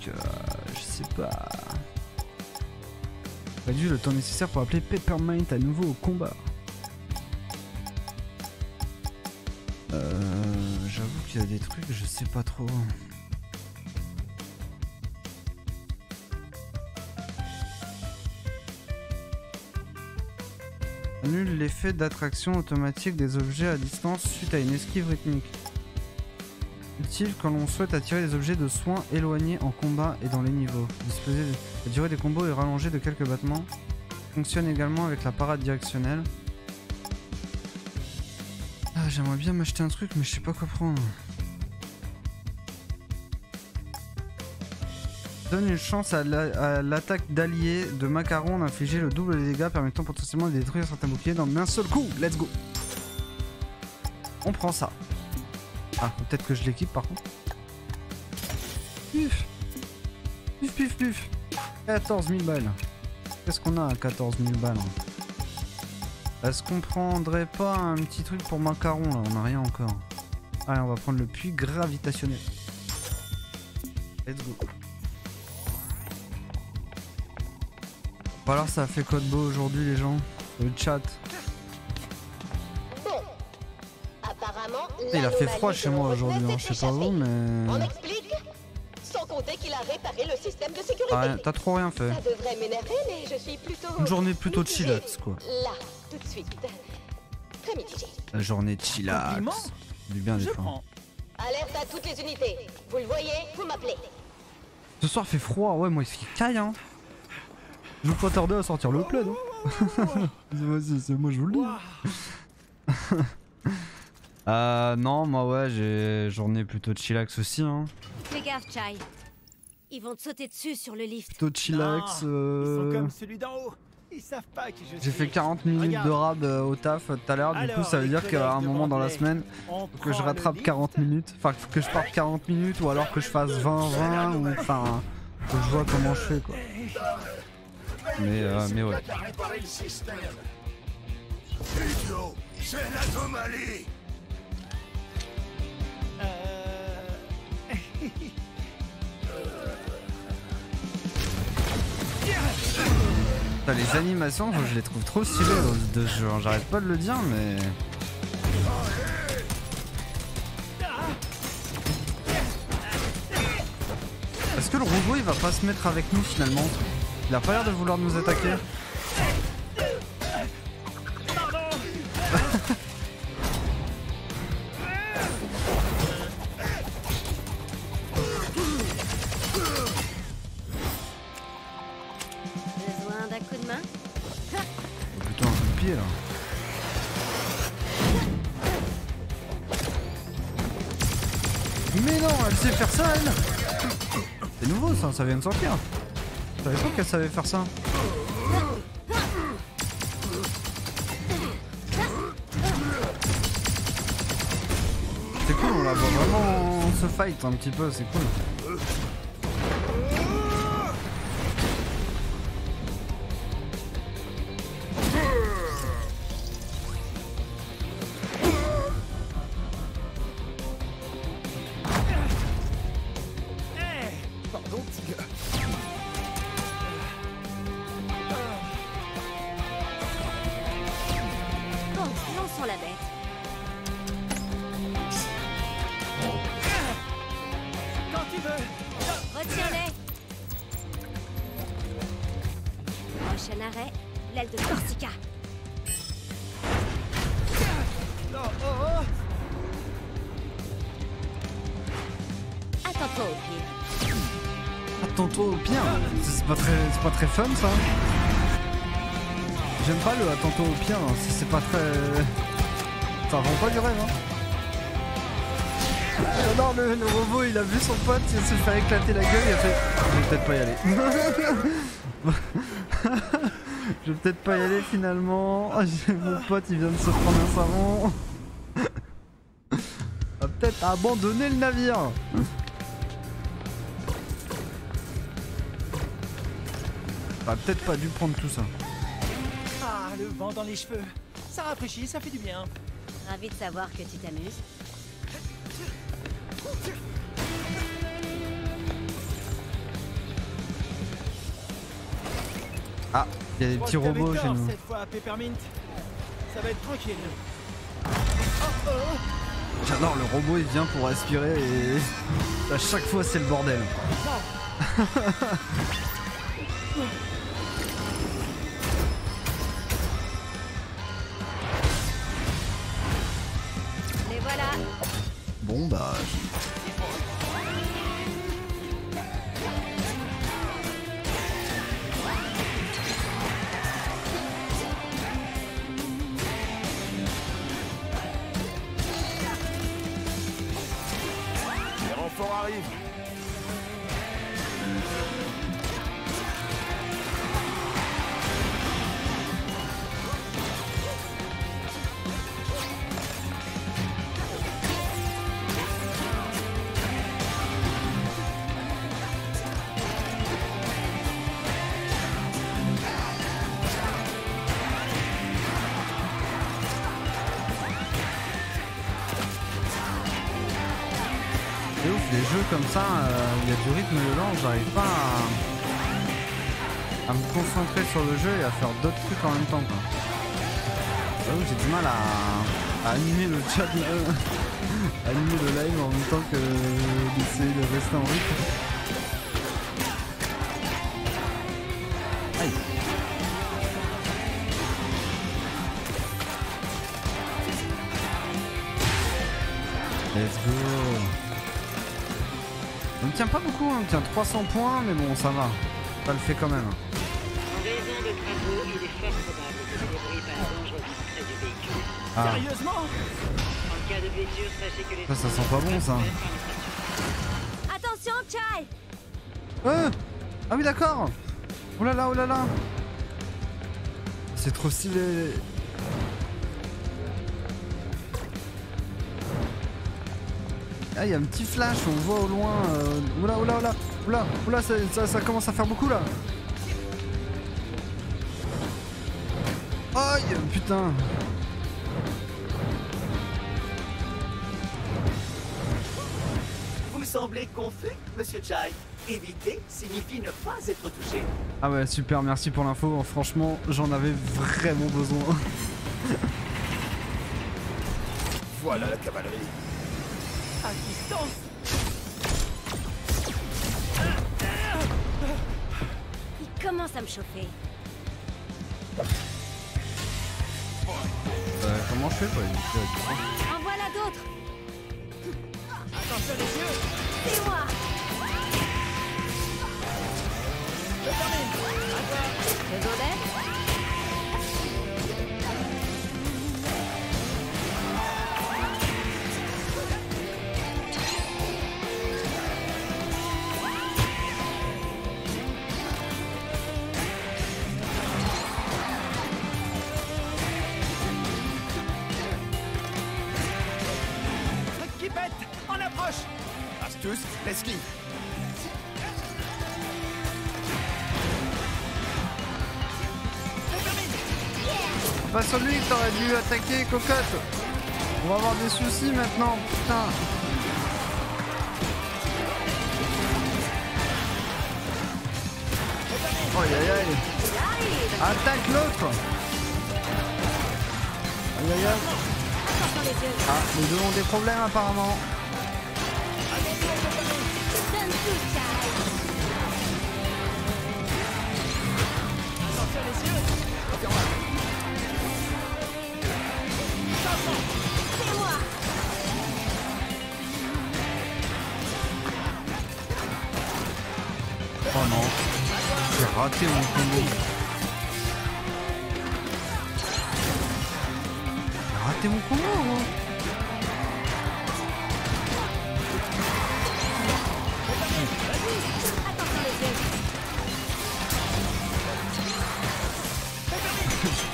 Euh, je sais pas. Réduit le temps nécessaire pour appeler Peppermint à nouveau au combat. Qu'il y a des trucs, je sais pas trop. Annule l'effet d'attraction automatique des objets à distance suite à une esquive rythmique. Utile quand l'on souhaite attirer des objets de soins éloignés en combat et dans les niveaux. Disposer de- La durée des combos est rallongée de quelques battements. Fonctionne également avec la parade directionnelle. Ah, j'aimerais bien m'acheter un truc, mais je sais pas quoi prendre. Donne une chance à la- l'attaque d'alliés de Macaron d'infliger le double des dégâts permettant potentiellement de détruire certains boucliers dans un seul coup. Let's go. On prend ça. Ah, peut-être que je l'équipe par contre. Puf. Puf, puf, puf. 14 000 balles. Qu'est-ce qu'on a à 14 000 balles Est-ce qu'on prendrait pas un petit truc pour macaron là? On a rien encore. Allez, on va prendre le puits gravitationnel. Let's go. Bon alors ça a fait quoi de beau aujourd'hui les gens Le chat. Bon. Apparemment, Il a fait froid de chez moi aujourd'hui, hein, je sais pas vous échappée. On mais... explique Sans compter qu'il a réparé le système de sécurité. Ah, T'as trop rien fait. Ça devrait m'énerver, mais je suis plutôt... Une journée plutôt mitigée. chillax quoi. Là, tout de suite. Très mitigé. La journée chillax. Du bien des prends. Alerte à toutes les unités. Vous le voyez, vous m'appelez. Ce soir fait froid, ouais moi il fait caille hein. Je veux pas tarder à sortir le plaid hein. Vas-y, c'est moi je vous le dis. euh non moi ouais j'ai journée plutôt chillax aussi hein. Fais gaffe, Chai. Ils vont te sauter dessus sur le lift. Plutôt chillax. Non, Ils euh, sont comme celui d'en haut. Ils savent pas qui je suis. J'ai fait 40 minutes Regarde. de rab euh, au taf euh, tout à l'heure, du coup ça veut dire qu'à un moment dans la semaine, faut que je rattrape lift. 40 minutes, enfin que je parte 40 minutes ou alors que je fasse 20-20 ou enfin que je vois comment je fais quoi. Mais euh, mais ouais. C'est l'anomalie Euh... Putain, les animations, je les trouve trop stylées de ce jeu. J'arrête pas de le dire, mais. Est-ce que le robot il va pas se mettre avec nous finalement? Il a pas l'air de vouloir nous attaquer. Besoin d'un coup de main Plutôt un coup de pied là. Mais non, elle sait faire ça elle C'est nouveau ça, ça vient de sortir. Je savais pas qu'elle savait faire ça. C'est cool, on la voit vraiment se fight un petit peu, c'est cool. Prochain arrêt, l'aile de Corsica. Oh, oh, oh. Attends-toi au pied. Attends-toi au pire. C'est pas très, c'est pas très fun ça. J'aime pas le attends-toi au pire. hein. C'est c'est pas très. Ça rend pas du rêve. Hein. Non, le, le robot il a vu son pote, il s'est fait éclater la gueule, il a fait. Je vais peut-être pas y aller. Je vais peut-être pas y aller finalement. Ah, Mon pote il vient de se prendre un savon. Va peut-être abandonner le navire. T'aurais peut-être pas dû prendre tout ça. Ah, le vent dans les cheveux. Ça rafraîchit, ça fait du bien. Ravi de savoir que tu t'amuses. Y a des petits robots chez nous. cette fois, Peppermint. Ça va être tranquille. J'adore, le robot il vient pour aspirer et à chaque fois c'est le bordel. Voilà Bon bah. Sur le jeu et à faire d'autres trucs en même temps. j'ai du mal à, à animer le chat, euh, animer le live en même temps que d'essayer de rester en rythme. Let's go On ne tient pas beaucoup, on tient 300 points, mais bon, ça va. Ça le fait quand même. Ah, Sérieusement En cas de blessure, sachez que les... ça, ça sent pas bon ça. Attention, Chai. Euh. Ah oui d'accord. Oh là là, oh là là. C'est trop stylé. Ah il y a un petit flash, on voit au loin euh... Oula oula oula. Oula oula ça, ça, ça commence à faire beaucoup là. Aïe putain semblez confus, monsieur Chai. Éviter signifie ne pas être touché. Ah ouais super merci pour l'info franchement j'en avais vraiment besoin Voilà la cavalerie. À distance Il commence à me chauffer. Euh, Comment je fais? Pour éviter distance En voilà d'autres Attention les yeux C'est moi Désolé Pas sur lui t'aurais dû attaquer, cocotte. On va avoir des soucis maintenant, putain. Aïe aïe aïe. Attaque l'autre. Aïe aïe aïe. Ah, les deux ont des problèmes apparemment Mon combo J'ai raté mon combo moi. Yeux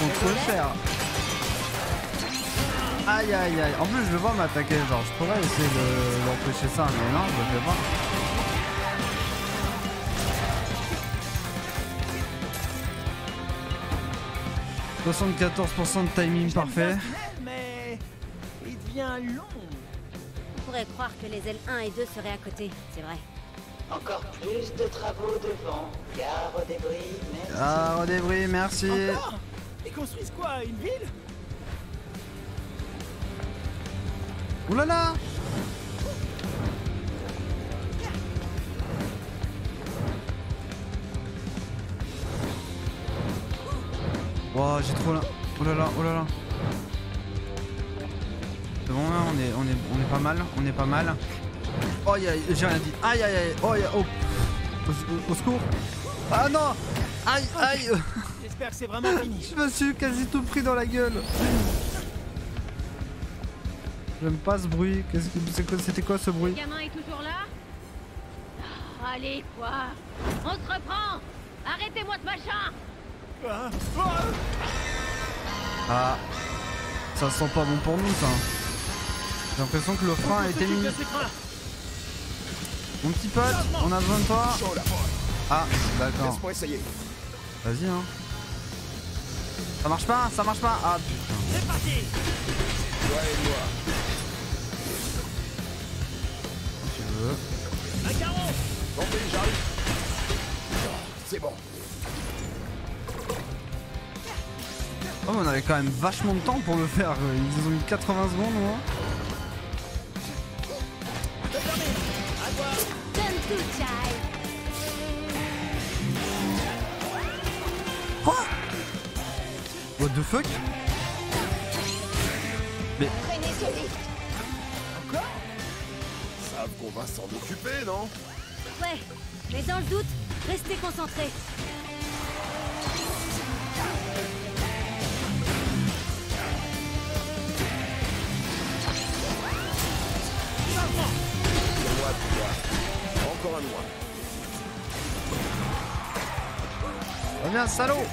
On peut le faire. Aïe aïe aïe. En plus je le vois m'attaquer. Genre je pourrais essayer de d'empêcher ça mais non je le fais pas. « 74% de timing parfait. Mais il devient long. On pourrait croire que les ailes 1 et 2 seraient à côté, c'est vrai. Encore plus de travaux devant. Gare au débris, merci. Ah redébris, merci. Encore Ils construisent quoi Une ville? Oulala Wow, mal, on est pas mal. Oh, aïe, aïe, j'ai rien dit. Aïe, aïe, aïe, oh, aïe, oh. Au, au secours. Ah non Aïe, aïe J'espère que c'est vraiment fini. Je me suis quasi tout pris dans la gueule. J'aime pas ce bruit. C'était quoi ce bruit? Le gamin est toujours là? Ah, Allez, quoi? On se reprend Arrêtez-moi ce machin Ah, ça sent pas bon pour nous ça. J'ai l'impression que le frein a été mis. Mon petit pote, on a besoin de toi. Ah, d'accord. Vas-y hein. Ça marche pas, ça marche pas. Ah putain. C'est parti tu veux? C'est bon. Oh, mais on avait quand même vachement de temps pour le faire. Ils ont mis 80 secondes, moi. Tout, Chai. What the fuck? Freinez ce lift. Ils savent qu'on va s'en occuper, non? Ouais, mais dans le doute, restez concentrés. Reviens, salaud.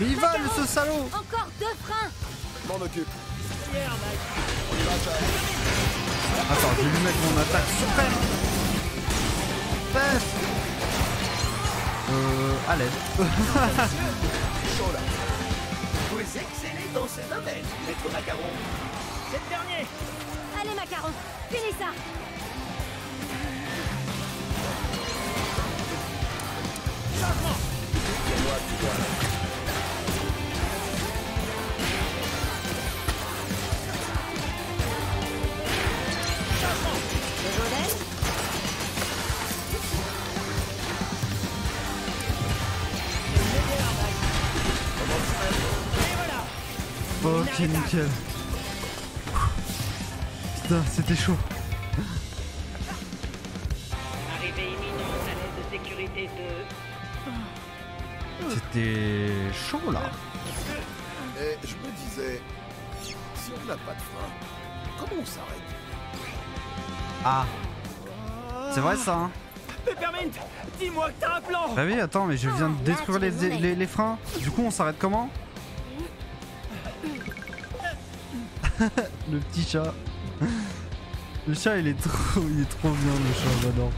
Il va, le- ce salaud. Encore deux freins. Je m'en occupe. Attends, je vais lui mettre mon attaque suprême à l'aide. Vous excellez dans ce domaine, maître Macaron. C'est le dernier Allez, Macaron, finis ça Ok, nickel. Putain, c'était chaud. Arrivée imminente à l'aide de sécurité 2. C'était chaud là. Et je me disais, si on n'a pas de frein, comment on s'arrête? Ah. C'est vrai ça, hein Peppermint Dis-moi que t'as un plan Bah oui, attends, mais je viens de là, détruire les, les, les freins. Du coup, on s'arrête comment? Le petit chat. Le chat, il est trop, il est trop bien, le chat, j'adore.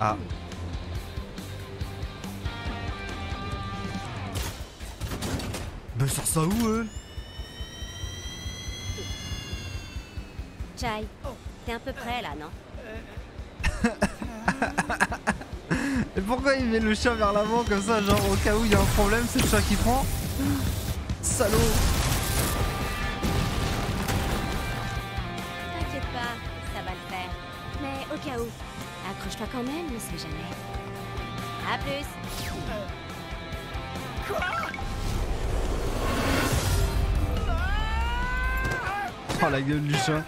Ah. Bah, sort ça où, eux? Chai, t'es un peu près là, non? Et pourquoi il met le chat vers l'avant comme ça, genre au cas où il y a un problème, c'est le chat qui prend? Salaud T'inquiète pas, ça va le faire. Mais au cas où, accroche-toi quand même, on sait jamais. À plus Oh la gueule du chat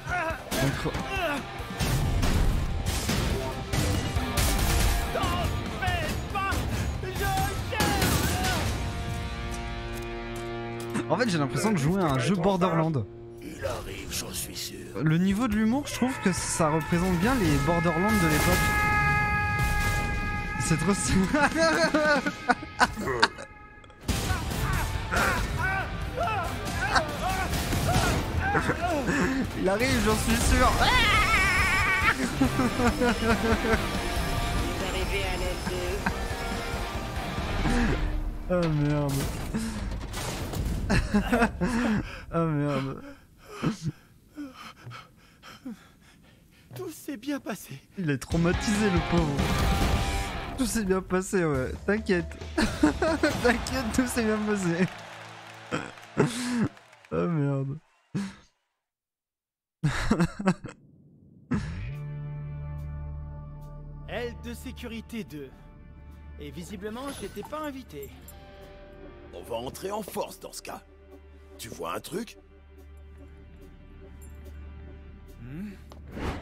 Incro- En fait j'ai l'impression de jouer à un jeu Borderland. Il arrive, j'en suis sûr. Le niveau de l'humour, je trouve que ça représente bien les Borderlands de l'époque. C'est trop stylé. Il arrive, j'en suis sûr. Oh merde. Oh merde. Tout s'est bien passé. Il est traumatisé le pauvre. Tout s'est bien passé, ouais. T'inquiète. T'inquiète, tout s'est bien passé. oh merde. Aile de sécurité 2. Et visiblement, je n'étais pas invité. On va entrer en force dans ce cas. Tu vois un truc? Hmm?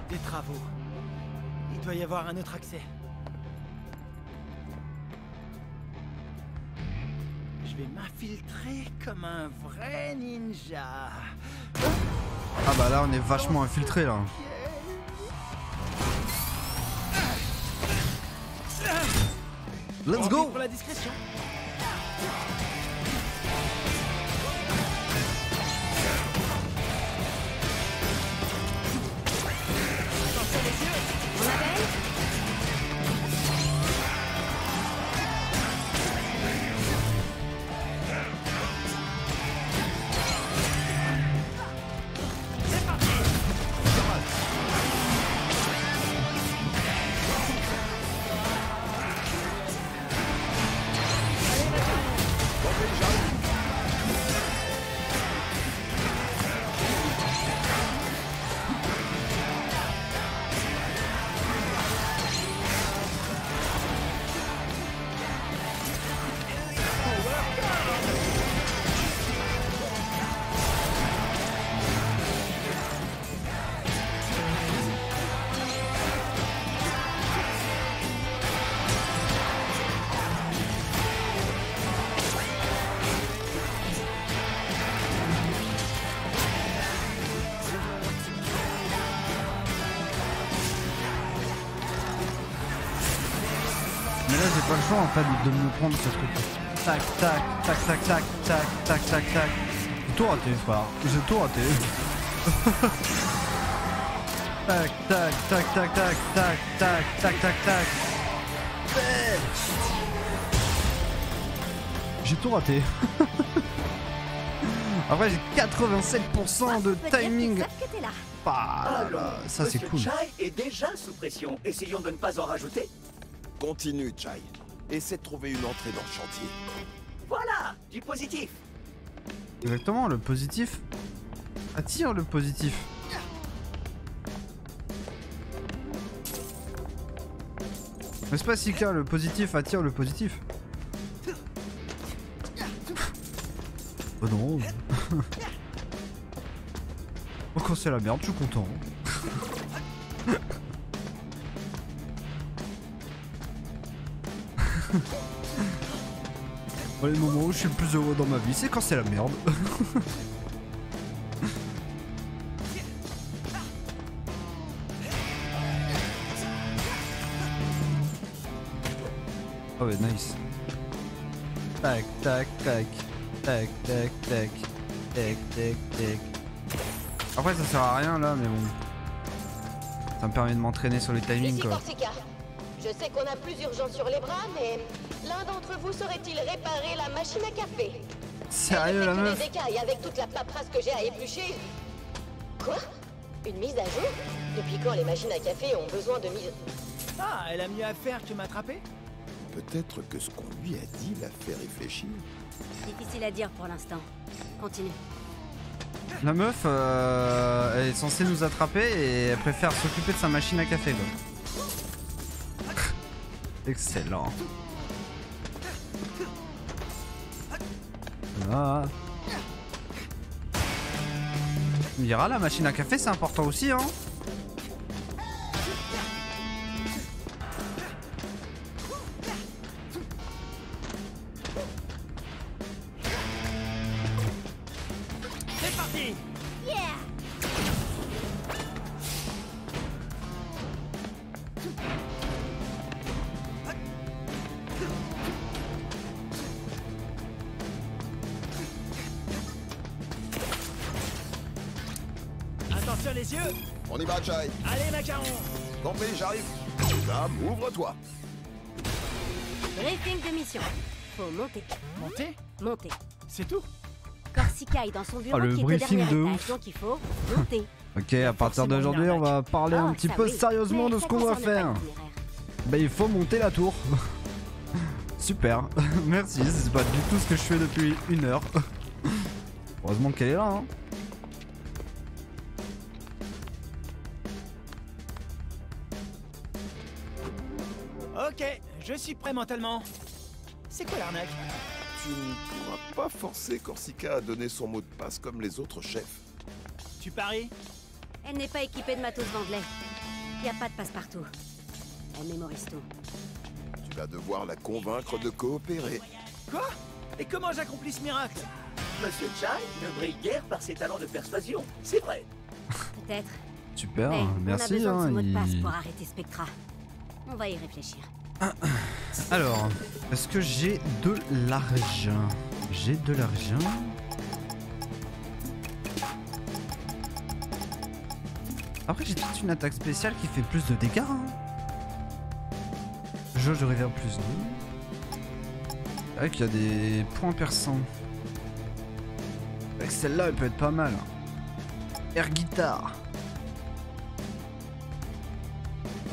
Des travaux. Il doit y avoir un autre accès. Je vais m'infiltrer comme un vrai ninja. Ah bah là on est vachement infiltré là. Let's go Pour la discrétion. so it's you. Prendre ce truc. Tac, tac, tac, tac, tac, tac, tac, tac, tac. J'ai tout raté, frère. J'ai tout raté. tac, tac, tac, tac, tac, tac, tac, tac, tac, tac. J'ai tout raté. Après, j'ai 87% de timing. là. Ah là, ça c'est cool. Chai est déjà sous pression. Essayons de ne pas en rajouter. Continue, Chai. Essaie de trouver une entrée dans le chantier. Voilà, du positif. Exactement, le positif attire le positif. N'est-ce pas Sika, le positif attire le positif? Oh non. oh quand c'est la merde, je suis content. Bon, les moments où je suis le plus heureux dans ma vie, c'est quand c'est la merde. Oh ouais, nice. Tac, tac, tac. Tac, tac, tac. Tac, tac, tac. Après, ça sert à rien là, mais bon. Ça me permet de m'entraîner sur les timings quoi. Corsica. Je sais qu'on a plus urgent sur les bras, mais d'entre vous saurait-il réparer la machine à café Sérieux la meuf des avec toute la paperasse que j'ai à éplucher. Quoi Une mise à jour Depuis quand les machines à café ont besoin de mise... Ah, elle a mieux à faire que m'attraper Peut-être que ce qu'on lui a dit l'a fait réfléchir. Difficile à dire pour l'instant. Continue. La meuf, euh, elle est censée nous attraper et elle préfère s'occuper de sa machine à café. Excellent. Ah. Tu me diras, la machine à café c'est important aussi hein son bureau Oh, le qui briefing de ouf. donc il faut monter. Ok, à partir d'aujourd'hui on va parler un Oh, petit peu oui. sérieusement Mais de ce qu'on pas faire. Bah il faut monter la tour. Super, merci, c'est pas du tout ce que je fais depuis une heure. Heureusement qu'elle est là. Hein. Ok, je suis prêt mentalement. C'est quoi l'arnaque? Tu ne pourras pas forcer Corsica à donner son mot de passe comme les autres chefs. Tu paries Elle n'est pas équipée de matos Vendley. Y a pas de passe-partout. Elle mémorise tout. Tu vas devoir la convaincre de coopérer. Quoi? Et comment j'accomplis ce miracle? Monsieur Chai ne brille guère par ses talents de persuasion. C'est vrai. Peut-être. Super, Mais on a merci. besoin de hein, mot de passe il- pour arrêter Spectra. On va y réfléchir. Alors, est-ce que j'ai de l'argent? J'ai de l'argent. Après, j'ai peut-être une attaque spéciale qui fait plus de dégâts. Hein. Jauge reverb plus 2. C'est vrai y a des points perçants. Que celle-là, elle peut être pas mal. Air guitare.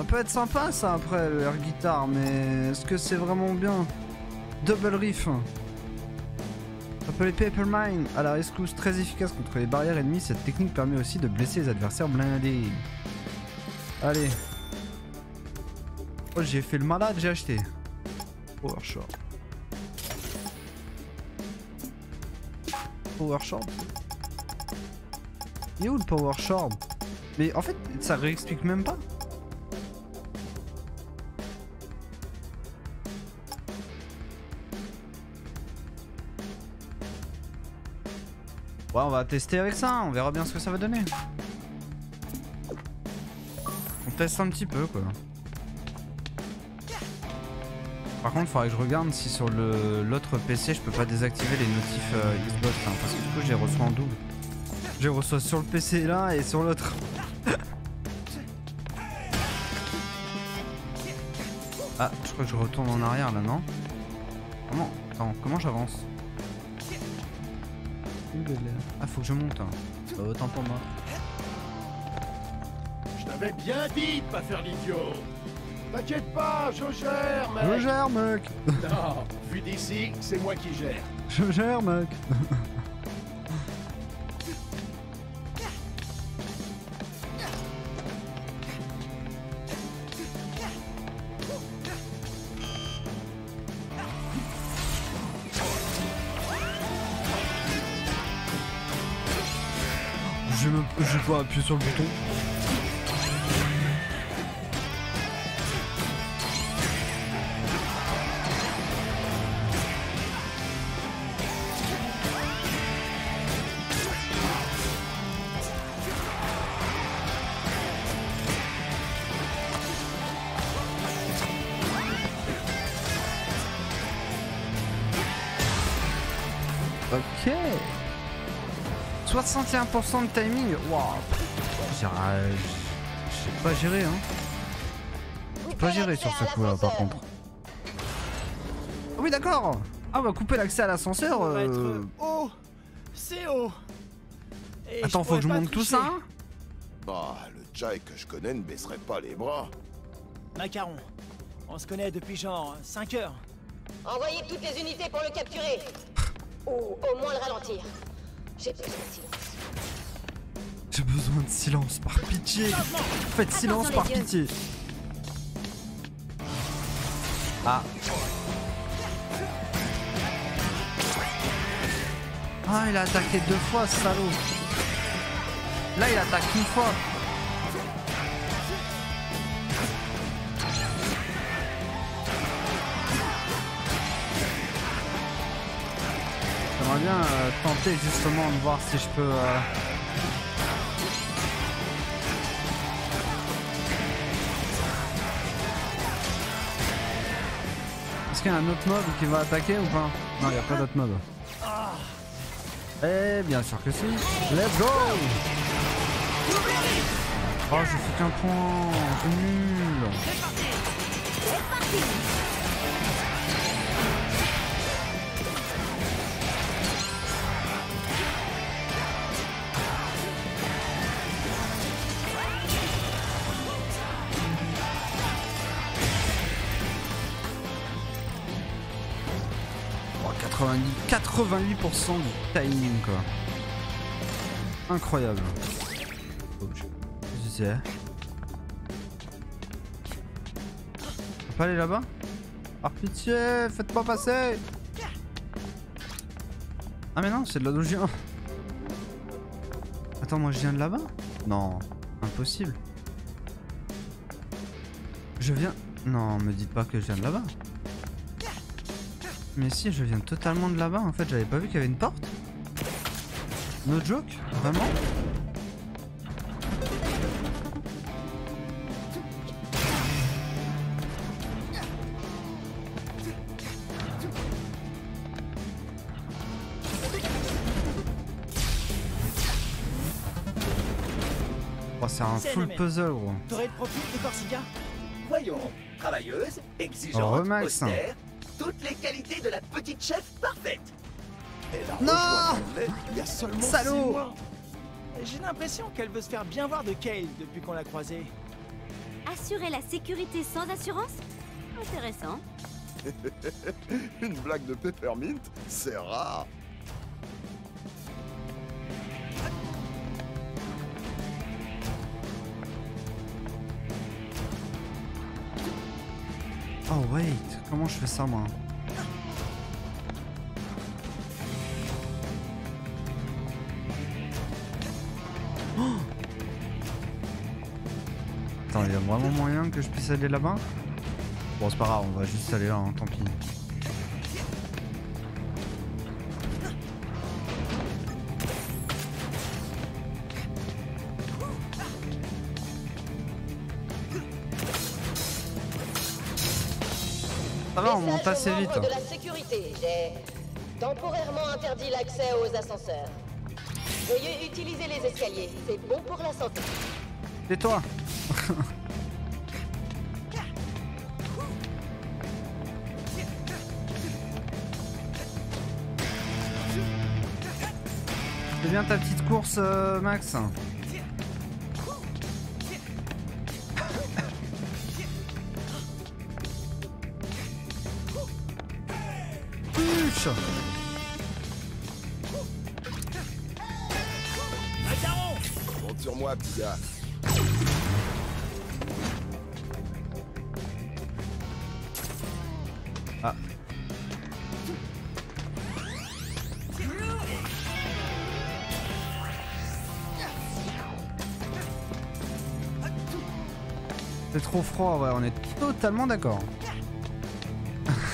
Peut être sympa ça après le air guitar, mais est-ce que c'est vraiment bien? Double riff. Appelé Paper Mine à la rescousse très efficace contre les barrières ennemies, cette technique permet aussi de blesser les adversaires blindés. Allez. Oh j'ai fait le malade, j'ai acheté. Power Short. Power Short. Il est où le Power Short? Mais en fait, ça réexplique même pas. Ouais, on va tester avec ça, on verra bien ce que ça va donner. On teste un petit peu quoi. Par contre, faudrait que je regarde si sur l'autre PC je peux pas désactiver les notifs euh, Xbox hein, parce que du coup je les reçois en double. Je les reçois sur le PC là et sur l'autre. ah, je crois que je retourne en arrière là, non? Comment Attends, comment j'avance? Ah, faut que je monte. hein. Autant pour moi. Je t'avais bien dit de pas faire l'idiot T'inquiète pas, je gère, mec Je gère, mec Non, vu d'ici, c'est moi qui gère. Je gère, mec appuyer sur le bouton. Ok. 61% de timing. Waouh. J'ai euh, j'ai pas géré hein. J'ai pas géré sur ce coup là par contre. Ah oui d'accord. Ah bah couper l'accès à l'ascenseur. On va être euh, haut. C'est haut. Et Attends, je faut que je monte tout ça Bah, le Jai que je connais ne baisserait pas les bras. Macaron. On se connaît depuis genre 5 heures. Envoyez toutes les unités pour le capturer. Ou au moins le ralentir. J'ai besoin de silence. J'ai besoin de silence par pitié. Faites silence par pitié. Ah. Ah, il a attaqué deux fois, ce salaud. Là, il attaque une fois. J'aimerais bien euh, tenter justement de voir si je peux... euh, Est-ce qu'il y a un autre mob qui va attaquer ou pas Non, il n'y a pas d'autre mob. Eh bien sûr que si. Let's go Oh, j'ai fait qu'un point. C'est nul. 88% du timing quoi. Incroyable. Peut pas aller là-bas? Par pitié, faites-moi passer Ah mais non, c'est de là d'où je viens. Attends, moi je viens de là-bas? Non, impossible. Je viens... Non, me dites pas que je viens de là-bas. Mais si, je viens totalement de là-bas. En fait, j'avais pas vu qu'il y avait une porte. No joke Vraiment Oh, c'est un full puzzle, gros. T'aurais le profil de Corsica Voyons, travailleuse, exigeante, austère, de la petite chef parfaite. Elle a Non rejoint Manley il y a seulement Salaud six mois. J'ai l'impression qu'elle veut se faire bien voir de Kale depuis qu'on l'a croisée. Assurer la sécurité sans assurance? Intéressant. Une blague de Peppermint, c'est rare. Oh wait, comment je fais ça moi? Vraiment moyen que je puisse aller là-bas Bon, c'est pas grave, on va juste aller là, hein, tant pis. Ça va, on monte assez vite. de la sécurité. J'ai temporairement interdit l'accès aux ascenseurs. Veuillez utiliser les escaliers. C'est bon pour la santé. Tais-toi C'est bien ta petite course, euh, Max. Puche Monte sur moi, petit gars. C'est trop froid, ouais, on est totalement d'accord.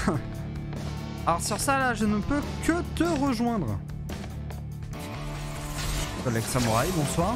Alors sur ça là, je ne peux que te rejoindre. Collègue Samouraï, bonsoir.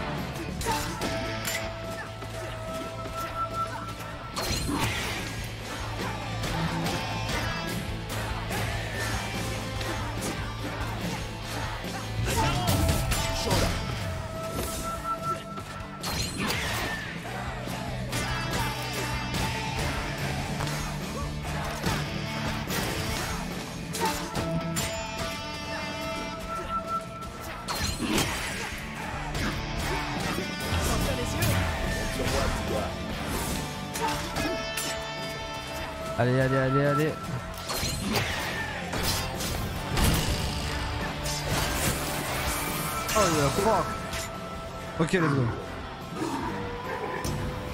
Ok, let's go.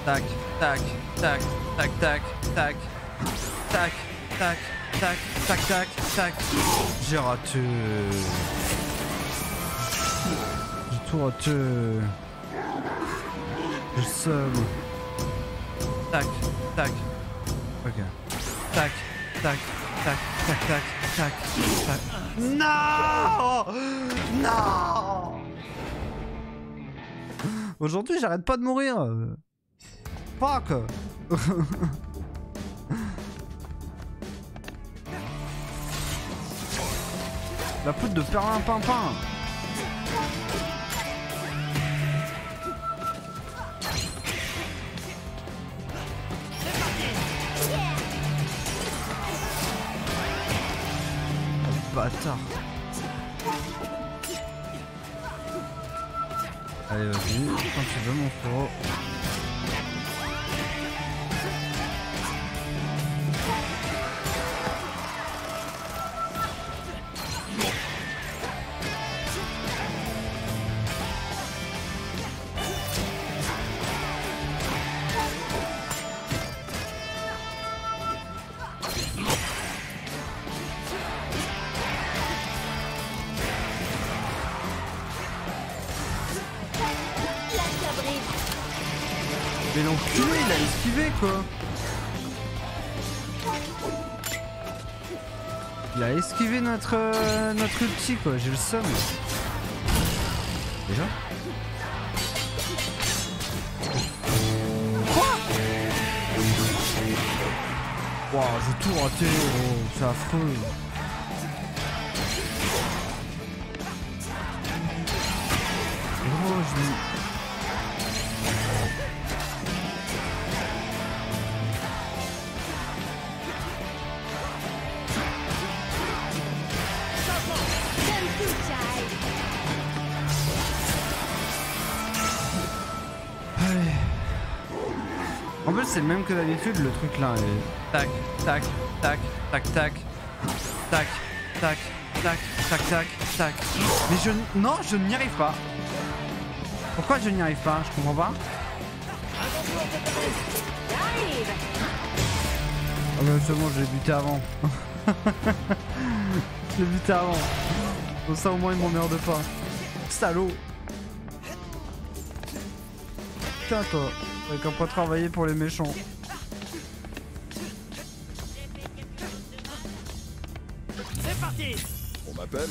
Tac, tac, tac, tac, tac, tac, tac, tac, tac, tac, tac, tac. J'ai raté. J'ai tout raté. J'ai le seum. Tac, tac. Ok. Tac, tac, tac, tac, tac, tac, tac. Non Non Aujourd'hui, j'arrête pas de mourir. Fuck La poudre de perlimpinpin Bâtard 哦 Il a esquivé notre euh, notre ulti quoi, j'ai le seum. Déjà Quoi Waouh, j'ai tout raté, gros, c'est affreux. Gros, je c'est le même que d'habitude, le truc là. Et... Tac, tac, tac, tac, tac, tac, tac, tac, tac, tac, tac. Mais je... Non, je n'y arrive pas. Pourquoi je n'y arrive pas Je comprends pas. Ah bah c'est bon, je l'ai buté avant. je l'ai buté avant. Comme ça au moins il m'emmerde pas. Salaud Putain toi, avec un pas travailler pour les méchants. C'est parti On m'appelle